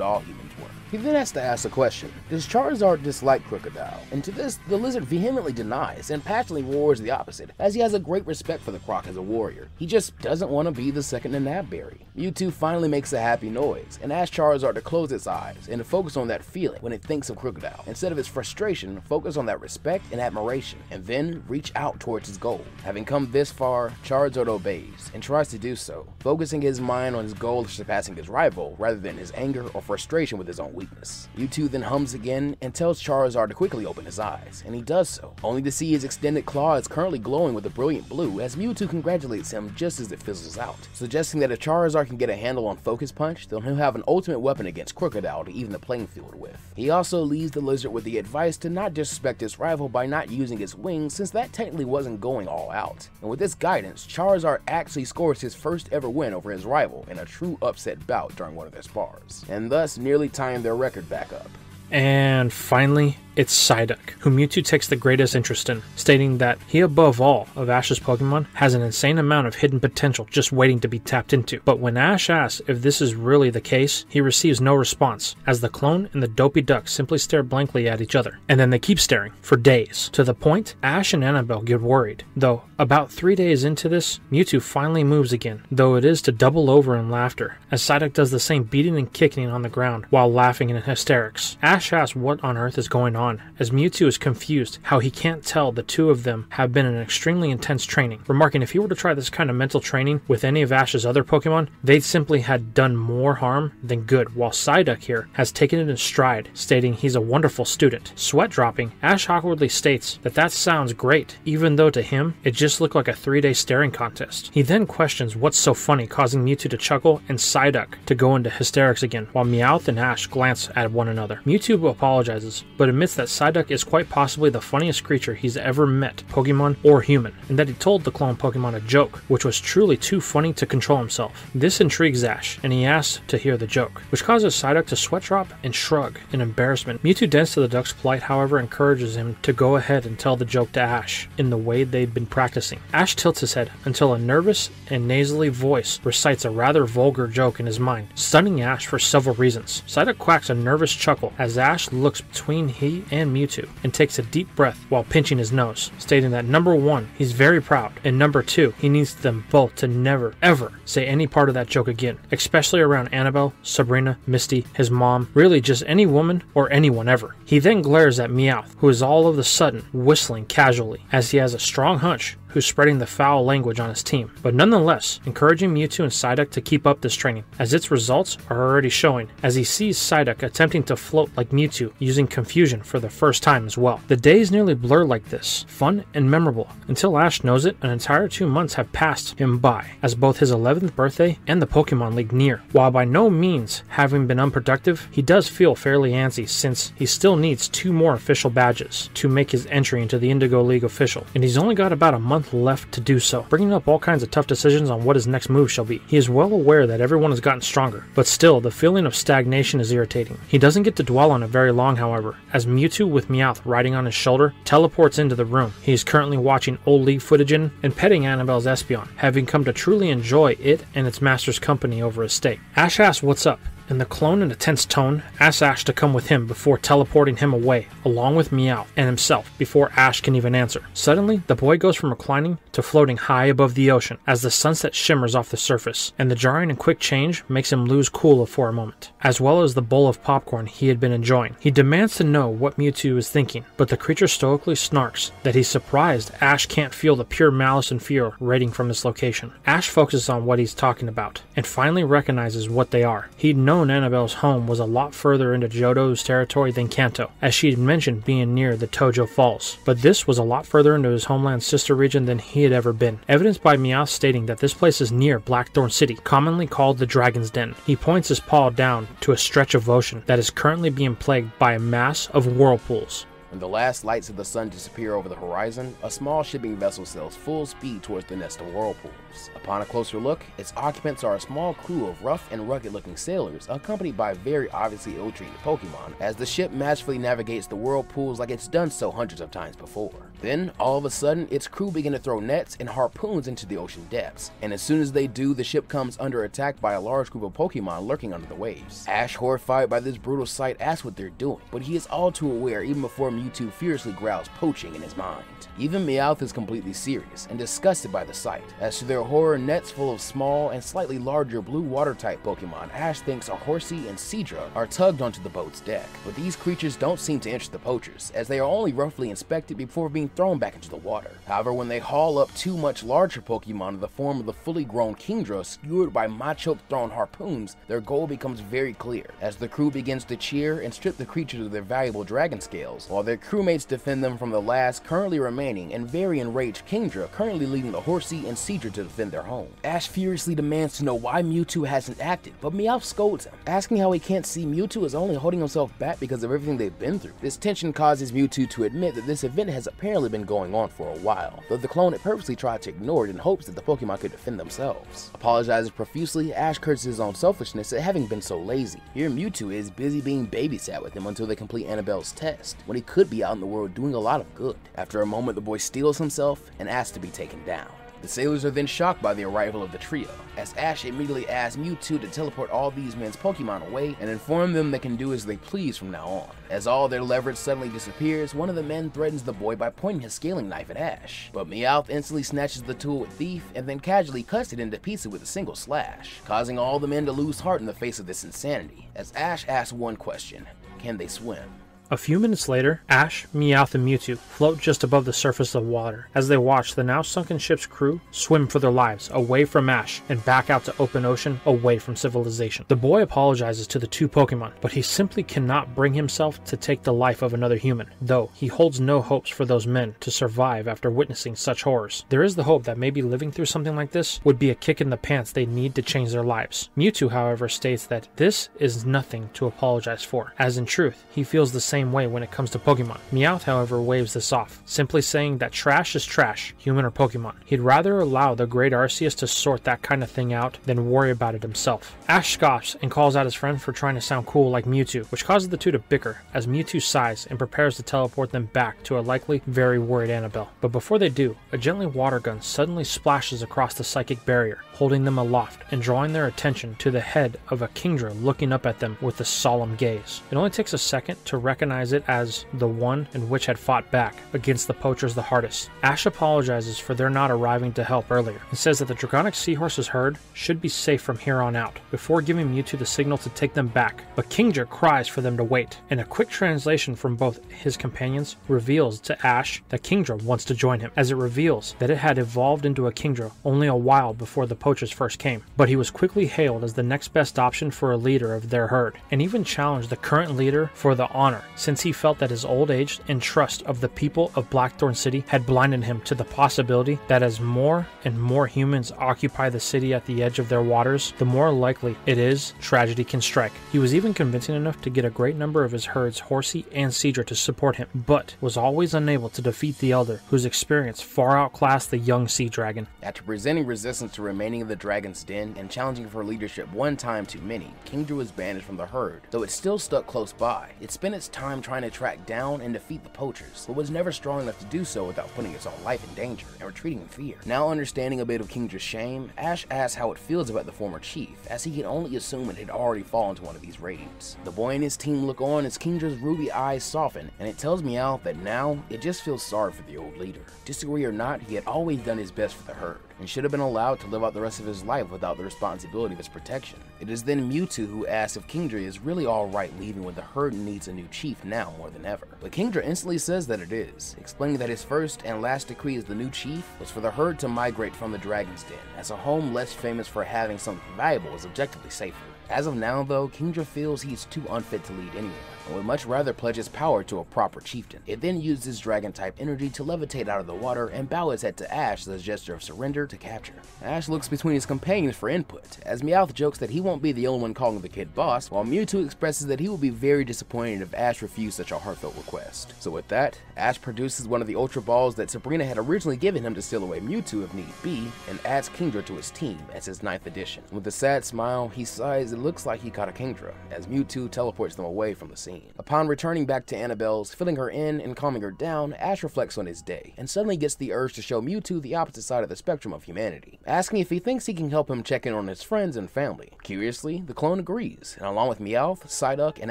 [SPEAKER 2] all humans were. He then has to ask the question, does Charizard dislike Krookodile? And to this, the lizard vehemently denies and passionately roars the opposite, as he has a great respect for the Croc as a warrior. He just doesn't want to be the second to Nabberry. Mewtwo finally makes a happy noise and asks Charizard to close its eyes and to focus on that feeling when it thinks of Krookodile. Instead of its frustration, focus on that respect and admiration, and then reach out towards his goal. Having come this far, Charizard obeys and tries to do so, focusing his mind on his goal of surpassing his rival rather than his anger or frustration with his own weakness. Mewtwo then hums again and tells Charizard to quickly open his eyes, and he does so, only to see his extended claw is currently glowing with a brilliant blue as Mewtwo congratulates him just as it fizzles out, suggesting that if Charizard can get a handle on Focus Punch, then he'll have an ultimate weapon against Krookodile to even the playing field with. He also leaves the lizard with the advice to not disrespect his rival by not using its wings since that technically wasn't going all out. And with this guidance, Charizard actually scores his first ever win over his rival in a true upset bout during one of their spars, and thus nearly tying their record back up.
[SPEAKER 1] And finally, it's Psyduck, who Mewtwo takes the greatest interest in, stating that he, above all of Ash's Pokemon, has an insane amount of hidden potential just waiting to be tapped into. But when Ash asks if this is really the case, he receives no response, as the clone and the dopey duck simply stare blankly at each other. And then they keep staring, for days, to the point Ash and Annabelle get worried. Though, about three days into this, Mewtwo finally moves again, though it is to double over in laughter, as Psyduck does the same beating and kicking on the ground while laughing in hysterics. Ash asks what on earth is going on on as Mewtwo is confused how he can't tell the two of them have been in extremely intense training, remarking if he were to try this kind of mental training with any of Ash's other Pokemon, they'd simply had done more harm than good, while Psyduck here has taken it in stride, stating he's a wonderful student. Sweat dropping, Ash awkwardly states that that sounds great, even though to him, it just looked like a three day staring contest. He then questions what's so funny, causing Mewtwo to chuckle and Psyduck to go into hysterics again, while Meowth and Ash glance at one another. Mewtwo apologizes, but admits that Psyduck is quite possibly the funniest creature he's ever met, Pokemon or human, and that he told the clone Pokemon a joke, which was truly too funny to control himself. This intrigues Ash, and he asks to hear the joke, which causes Psyduck to sweat drop and shrug in embarrassment. Mewtwo dents to the duck's plight, however, encourages him to go ahead and tell the joke to Ash in the way they'd been practicing. Ash tilts his head until a nervous and nasally voice recites a rather vulgar joke in his mind, stunning Ash for several reasons. Psyduck quacks a nervous chuckle as Ash looks between he and Mewtwo and takes a deep breath while pinching his nose, stating that number one, he's very proud, and number two, he needs them both to never, ever say any part of that joke again, especially around Annabelle, Sabrina, Misty, his mom, really just any woman or anyone ever. He then glares at Meowth, who is all of a sudden whistling casually, as he has a strong hunch spreading the foul language on his team, but nonetheless encouraging Mewtwo and Psyduck to keep up this training, as its results are already showing, as he sees Psyduck attempting to float like Mewtwo, using confusion for the first time as well. The days nearly blur like this, fun and memorable, until Ash knows it, an entire two months have passed him by, as both his 11th birthday and the Pokemon League near. While by no means having been unproductive, he does feel fairly antsy since he still needs two more official badges to make his entry into the Indigo League official, and he's only got about a month left to do so, bringing up all kinds of tough decisions on what his next move shall be. He is well aware that everyone has gotten stronger, but still, the feeling of stagnation is irritating. He doesn't get to dwell on it very long, however, as Mewtwo with Meowth riding on his shoulder teleports into the room he is currently watching old League footage in and petting Annabelle's Espeon, having come to truly enjoy it and its master's company over his stay. Ash asks what's up, and the clone in a tense tone asks Ash to come with him before teleporting him away, along with Meowth and himself, before Ash can even answer. Suddenly, the boy goes from reclining to floating high above the ocean as the sunset shimmers off the surface, and the jarring and quick change makes him lose cool for a moment, as well as the bowl of popcorn he had been enjoying. He demands to know what Mewtwo is thinking, but the creature stoically snarks that he's surprised Ash can't feel the pure malice and fear radiating from this location. Ash focuses on what he's talking about, and finally recognizes what they are. He'd known Annabelle's home was a lot further into Johto's territory than Kanto, as she had mentioned being near the Tojo Falls, but this was a lot further into his homeland's sister region than he had ever been, evidenced by Meowth stating that this place is near Blackthorn City, commonly called the Dragon's Den. He points his paw down to a stretch of ocean that is currently being plagued by a mass of whirlpools.
[SPEAKER 2] When the last lights of the sun disappear over the horizon, a small shipping vessel sails full speed towards the nest of whirlpools. Upon a closer look, its occupants are a small crew of rough and rugged looking sailors, accompanied by very obviously ill treated Pokemon, as the ship masterfully navigates the whirlpools like it's done so hundreds of times before. Then, all of a sudden, its crew begin to throw nets and harpoons into the ocean depths, and as soon as they do, the ship comes under attack by a large group of Pokemon lurking under the waves. Ash, horrified by this brutal sight, asks what they're doing, but he is all too aware even before Mewtwo furiously growls poaching in his mind. Even Meowth is completely serious and disgusted by the sight. As to their horror, nets full of small and slightly larger blue water type Pokemon, Ash thinks a Horsea and Seadra are tugged onto the boat's deck. But these creatures don't seem to interest the poachers, as they are only roughly inspected before being thrown back into the water. However, when they haul up two much larger Pokemon in the form of the fully grown Kingdra skewered by Machoke thrown harpoons, their goal becomes very clear, as the crew begins to cheer and strip the creatures of their valuable dragon scales, while their crewmates defend them from the last currently remaining and very enraged Kingdra currently leading the Horsea and Seadra to defend their home. Ash furiously demands to know why Mewtwo hasn't acted, but Meowth scolds him, asking how he can't see Mewtwo is only holding himself back because of everything they've been through. This tension causes Mewtwo to admit that this event has apparently been going on for a while, though the clone had purposely tried to ignore it in hopes that the Pokemon could defend themselves. Apologizing profusely, Ash curses his own selfishness at having been so lazy. Here Mewtwo is busy being babysat with him until they complete Annabelle's test, when he could be out in the world doing a lot of good. After a moment, the boy steels himself and asks to be taken down. The sailors are then shocked by the arrival of the trio, as Ash immediately asks Mewtwo to teleport all these men's Pokemon away and inform them they can do as they please from now on. As all their leverage suddenly disappears, one of the men threatens the boy by pointing his scaling knife at Ash. But Meowth instantly snatches the tool with Thief and then casually cuts it into pieces with a single slash, causing all the men to lose heart in the face of this insanity. As Ash asks one question, can they swim?
[SPEAKER 1] A few minutes later, Ash, Meowth, and Mewtwo float just above the surface of water. As they watch, the now sunken ship's crew swim for their lives away from Ash and back out to open ocean away from civilization. The boy apologizes to the two Pokemon, but he simply cannot bring himself to take the life of another human, though he holds no hopes for those men to survive after witnessing such horrors. There is the hope that maybe living through something like this would be a kick in the pants they need to change their lives. Mewtwo, however, states that this is nothing to apologize for, as in truth, he feels the same way when it comes to Pokemon. Meowth, however, waves this off, simply saying that trash is trash, human or Pokemon. He'd rather allow the great Arceus to sort that kind of thing out than worry about it himself. Ash scoffs and calls out his friend for trying to sound cool like Mewtwo, which causes the two to bicker as Mewtwo sighs and prepares to teleport them back to a likely very worried Annabelle. But before they do, a gently water gun suddenly splashes across the psychic barrier, holding them aloft and drawing their attention to the head of a Kingdra looking up at them with a solemn gaze. It only takes a second to recognize it as the one in which had fought back against the poachers the hardest. Ash apologizes for their not arriving to help earlier and says that the Dragonic Seahorse's herd should be safe from here on out, before giving Mewtwo the signal to take them back. But Kingdra cries for them to wait, and a quick translation from both his companions reveals to Ash that Kingdra wants to join him, as it reveals that it had evolved into a Kingdra only a while before the poachers first came. But he was quickly hailed as the next best option for a leader of their herd, and even challenged the current leader for the honor, since he felt that his old age and trust of the people of Blackthorn City had blinded him to the possibility that as more and more humans occupy the city at the edge of their waters, the more likely it is tragedy can strike. He was even convincing enough to get a great number of his herds, Horsea and Seadra, to support him, but was always unable to defeat the Elder, whose experience far outclassed the young Sea Dragon.
[SPEAKER 2] After presenting resistance to remaining in the Dragon's Den and challenging for leadership one time too many, Kingdra was banished from the herd, though it still stuck close by. It spent its time trying to track down and defeat the poachers, but was never strong enough to do so without putting his own life in danger and retreating in fear. Now understanding a bit of Kingdra's shame, Ash asks how it feels about the former chief, as he can only assume it had already fallen to one of these raids. The boy and his team look on as Kingdra's ruby eyes soften, and it tells Meowth that now it just feels sorry for the old leader. Disagree or not, he had always done his best for the herd and should have been allowed to live out the rest of his life without the responsibility of its protection. It is then Mewtwo who asks if Kingdra is really alright leaving when the herd needs a new chief now more than ever. But Kingdra instantly says that it is, explaining that his first and last decree as the new chief was for the herd to migrate from the Dragon's Den, as a home less famous for having something valuable is objectively safer. As of now, though, Kingdra feels he's too unfit to lead anyone, and would much rather pledge his power to a proper chieftain. It then uses dragon-type energy to levitate out of the water and bow its head to Ash as a gesture of surrender to capture. Ash looks between his companions for input, as Meowth jokes that he won't be the only one calling the kid boss, while Mewtwo expresses that he will be very disappointed if Ash refused such a heartfelt request. So with that, Ash produces one of the Ultra Balls that Sabrina had originally given him to steal away Mewtwo if need be, and adds Kingdra to his team as his ninth addition. With a sad smile, he sighs it looks like he caught a Kingdra, as Mewtwo teleports them away from the scene. Upon returning back to Annabelle's, filling her in and calming her down, Ash reflects on his day, and suddenly gets the urge to show Mewtwo the opposite side of the spectrum of humanity, asking if he thinks he can help him check in on his friends and family. Curiously, the clone agrees, and along with Meowth, Psyduck, and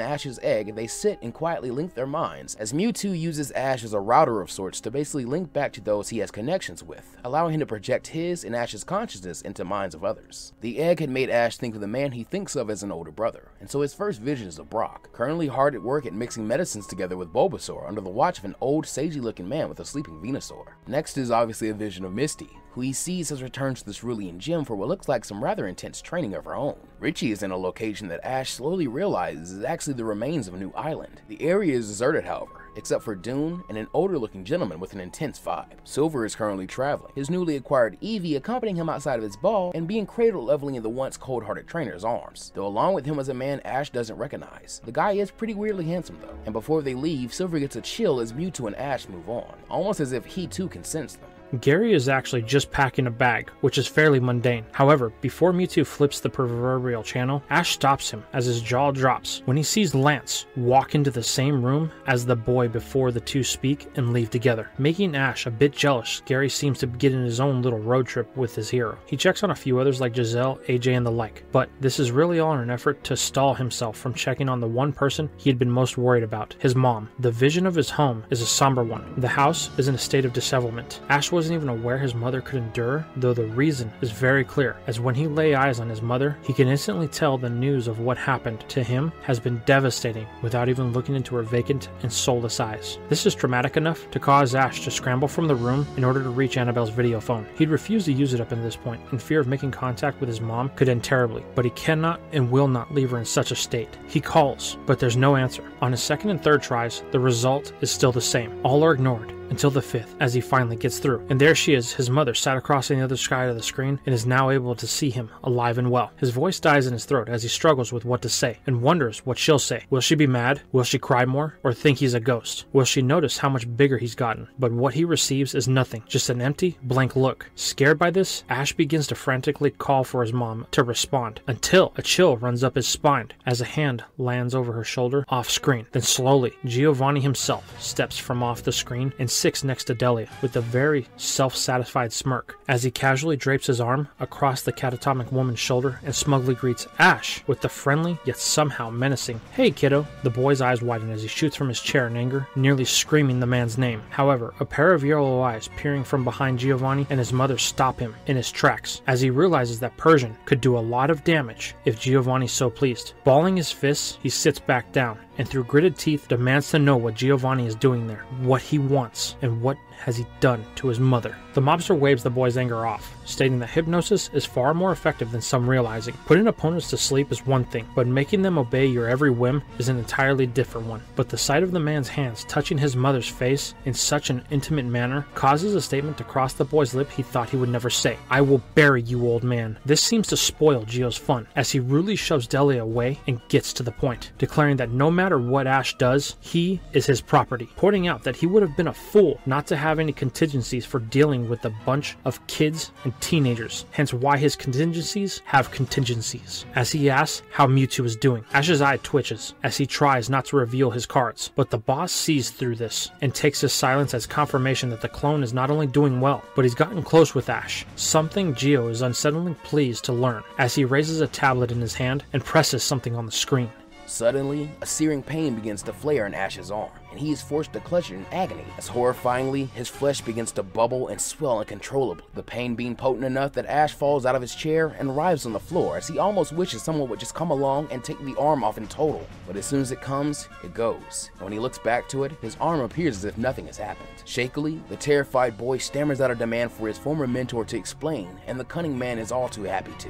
[SPEAKER 2] Ash's egg, they sit and quietly link their minds, as Mewtwo uses Ash as a router of sorts to basically link back to those he has connections with, allowing him to project his and Ash's consciousness into minds of others. The egg had made Ash think of the man he thinks of as an older brother, and so his first vision is of Brock, currently hard at work at mixing medicines together with Bulbasaur under the watch of an old, sagey looking man with a sleeping Venusaur. Next is obviously a vision of Misty, who he sees has returned to the Cerulean Gym for what looks like some rather intense training of her own. Richie is in a location that Ash slowly realizes is actually the remains of a new island. The area is deserted, however, except for Dune and an older looking gentleman with an intense vibe. Silver is currently traveling, his newly acquired Eevee accompanying him outside of his ball and being cradle leveling in the once cold hearted trainer's arms, though along with him is a man Ash doesn't recognize. The guy is pretty weirdly handsome though, and before they leave, Silver gets a chill as Mewtwo and Ash move on, almost as if he too can sense them.
[SPEAKER 1] Gary is actually just packing a bag, which is fairly mundane. However, before Mewtwo flips the proverbial channel, Ash stops him as his jaw drops when he sees Lance walk into the same room as the boy before the two speak and leave together. Making Ash a bit jealous, Gary seems to get in his own little road trip with his hero. He checks on a few others like Giselle, AJ, and the like, but this is really all in an effort to stall himself from checking on the one person he had been most worried about his mom. The vision of his home is a somber one. The house is in a state of dishevelment. Ash wasn't even aware his mother could endure, though the reason is very clear, as when he lay eyes on his mother, he can instantly tell the news of what happened to him has been devastating without even looking into her vacant and soulless eyes. This is traumatic enough to cause Ash to scramble from the room in order to reach Annabelle's video phone. He'd refuse to use it up until this point, in fear of making contact with his mom could end terribly, but he cannot and will not leave her in such a state. He calls, but there's no answer. On his second and third tries, the result is still the same. All are ignored until the fifth, as he finally gets through. And there she is, his mother, sat across on the other side of the screen and is now able to see him, alive and well. His voice dies in his throat as he struggles with what to say and wonders what she'll say. Will she be mad? Will she cry more? Or think he's a ghost? Will she notice how much bigger he's gotten? But what he receives is nothing, just an empty, blank look. Scared by this, Ash begins to frantically call for his mom to respond until a chill runs up his spine as a hand lands over her shoulder off screen. Then slowly, Giovanni himself steps from off the screen and sits next to Delia with a very self satisfied smirk as he casually drapes his arm across the catatonic woman's shoulder and smugly greets Ash with the friendly yet somehow menacing, Hey kiddo. The boy's eyes widen as he shoots from his chair in anger, nearly screaming the man's name. However, a pair of yellow eyes peering from behind Giovanni and his mother stop him in his tracks as he realizes that Persian could do a lot of damage if Giovanni so pleased. Balling his fists, he sits back down and through gritted teeth demands to know what Giovanni is doing there, what he wants, and what has he done to his mother. The mobster waves the boy's anger off, stating that hypnosis is far more effective than some realizing. Putting opponents to sleep is one thing, but making them obey your every whim is an entirely different one. But the sight of the man's hands touching his mother's face in such an intimate manner causes a statement to cross the boy's lip he thought he would never say. I will bury you, old man. This seems to spoil Gio's fun, as he rudely shoves Delia away and gets to the point, declaring that no matter what Ash does, he is his property, pointing out that he would have been a fool not to have any contingencies for dealing with a bunch of kids and teenagers, hence why his contingencies have contingencies. As he asks how Mewtwo is doing, Ash's eye twitches as he tries not to reveal his cards, but the boss sees through this and takes his silence as confirmation that the clone is not only doing well, but he's gotten close with Ash, something Gio is unsettlingly pleased to learn as he raises a tablet in his hand and presses something on the screen.
[SPEAKER 2] Suddenly, a searing pain begins to flare in Ash's arm, and he is forced to clutch it in agony, as horrifyingly, his flesh begins to bubble and swell uncontrollably, the pain being potent enough that Ash falls out of his chair and writhes on the floor as he almost wishes someone would just come along and take the arm off in total. But as soon as it comes, it goes, and when he looks back to it, his arm appears as if nothing has happened. Shakily, the terrified boy stammers out a demand for his former mentor to explain, and the cunning man is all too happy to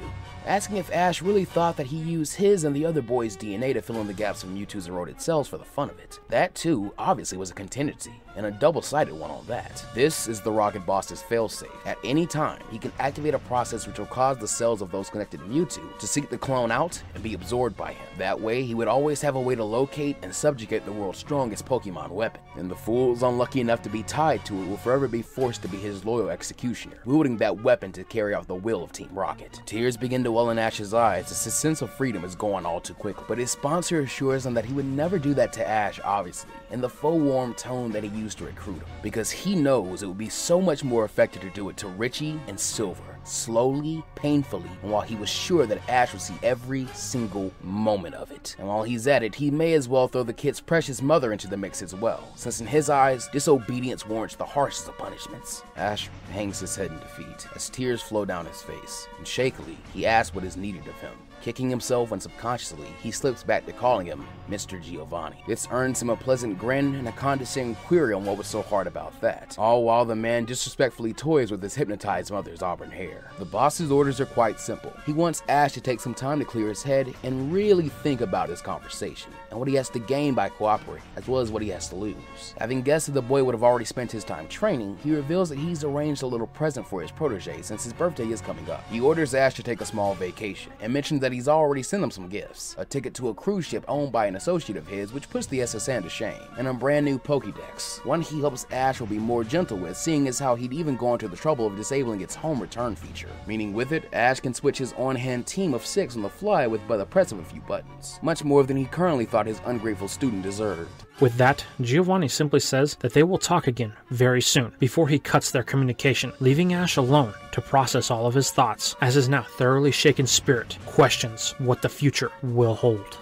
[SPEAKER 2] asking if Ash really thought that he used his and the other boy's DNA to fill in the gaps of Mewtwo's eroded cells for the fun of it. That too, obviously, was a contingency, and a double-sided one on that. This is the Rocket Boss's failsafe. At any time, he can activate a process which will cause the cells of those connected to Mewtwo to seek the clone out and be absorbed by him. That way, he would always have a way to locate and subjugate the world's strongest Pokemon weapon, and the fools unlucky enough to be tied to it will forever be forced to be his loyal executioner, wielding that weapon to carry out the will of Team Rocket. Tears begin to well in Ash's eyes. His sense of freedom is going all too quickly, but his sponsor assures him that he would never do that to Ash, obviously, in the faux warm tone that he used to recruit him, because he knows it would be so much more effective to do it to Richie and Silver, slowly, painfully, and while he was sure that Ash would see every single moment of it. And while he's at it, he may as well throw the kid's precious mother into the mix as well, since in his eyes, disobedience warrants the harshest of punishments. Ash hangs his head in defeat as tears flow down his face, and shakily, he asks what is needed of him. Kicking himself and subconsciously, he slips back to calling him Mr. Giovanni. This earns him a pleasant grin and a condescending query on what was so hard about that, all while the man disrespectfully toys with his hypnotized mother's auburn hair. The boss's orders are quite simple. He wants Ash to take some time to clear his head and really think about his conversation, and what he has to gain by cooperating, as well as what he has to lose. Having guessed that the boy would have already spent his time training, he reveals that he's arranged a little present for his protege since his birthday is coming up. He orders Ash to take a small vacation, and mentions that he's already sent him some gifts. A ticket to a cruise ship owned by an associate of his, which puts the S.S. Anne to shame, and a brand new Pokédex. One he hopes Ash will be more gentle with, seeing as how he'd even gone to the trouble of disabling its home return feature. Meaning with it, Ash can switch his on-hand team of six on the fly with but the press of a few buttons. Much more than he currently thought his ungrateful student deserved.
[SPEAKER 1] With that, Giovanni simply says that they will talk again very soon before he cuts their communication, leaving Ash alone to process all of his thoughts as his now thoroughly shaken spirit questions what the future will hold.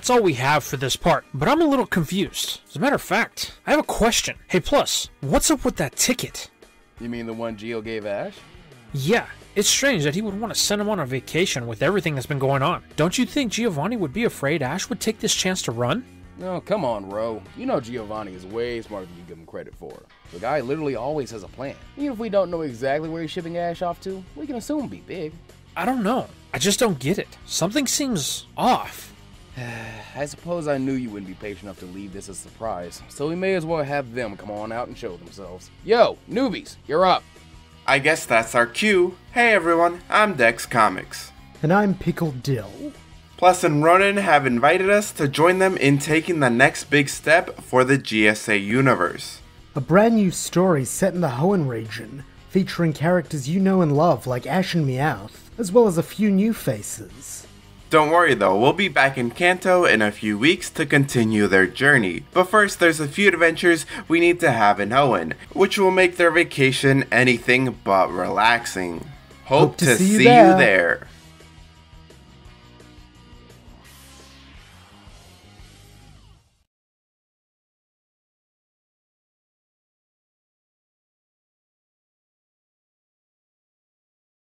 [SPEAKER 1] That's all we have for this part, but I'm a little confused. As a matter of fact, I have a question. Hey, Plus, what's up with that ticket?
[SPEAKER 2] You mean the one Gio gave Ash?
[SPEAKER 1] Yeah, it's strange that he would want to send him on a vacation with everything that's been going on. Don't you think Giovanni would be afraid Ash would take this chance to run?
[SPEAKER 2] No, come on, Ro. You know Giovanni is way smarter than you give him credit for. The guy literally always has a plan. Even if we don't know exactly where he's shipping Ash off to, we can assume be big.
[SPEAKER 1] I don't know. I just don't get it. Something seems off.
[SPEAKER 2] I suppose I knew you wouldn't be patient enough to leave this a surprise, so we may as well have them come on out and show themselves. Yo, newbies, you're up.
[SPEAKER 3] I guess that's our cue. Hey everyone, I'm Dex Comics.
[SPEAKER 4] And I'm Pickled Dill.
[SPEAKER 3] Plus and Ronin have invited us to join them in taking the next big step for the GSA universe.
[SPEAKER 4] A brand new story set in the Hoenn region, featuring characters you know and love like Ash and Meowth, as well as a few new faces.
[SPEAKER 3] Don't worry though, we'll be back in Kanto in a few weeks to continue their journey. But first, there's a few adventures we need to have in Hoenn, which will make their vacation anything but relaxing. Hope,
[SPEAKER 4] Hope to
[SPEAKER 3] to,
[SPEAKER 4] see you there.
[SPEAKER 3] you there.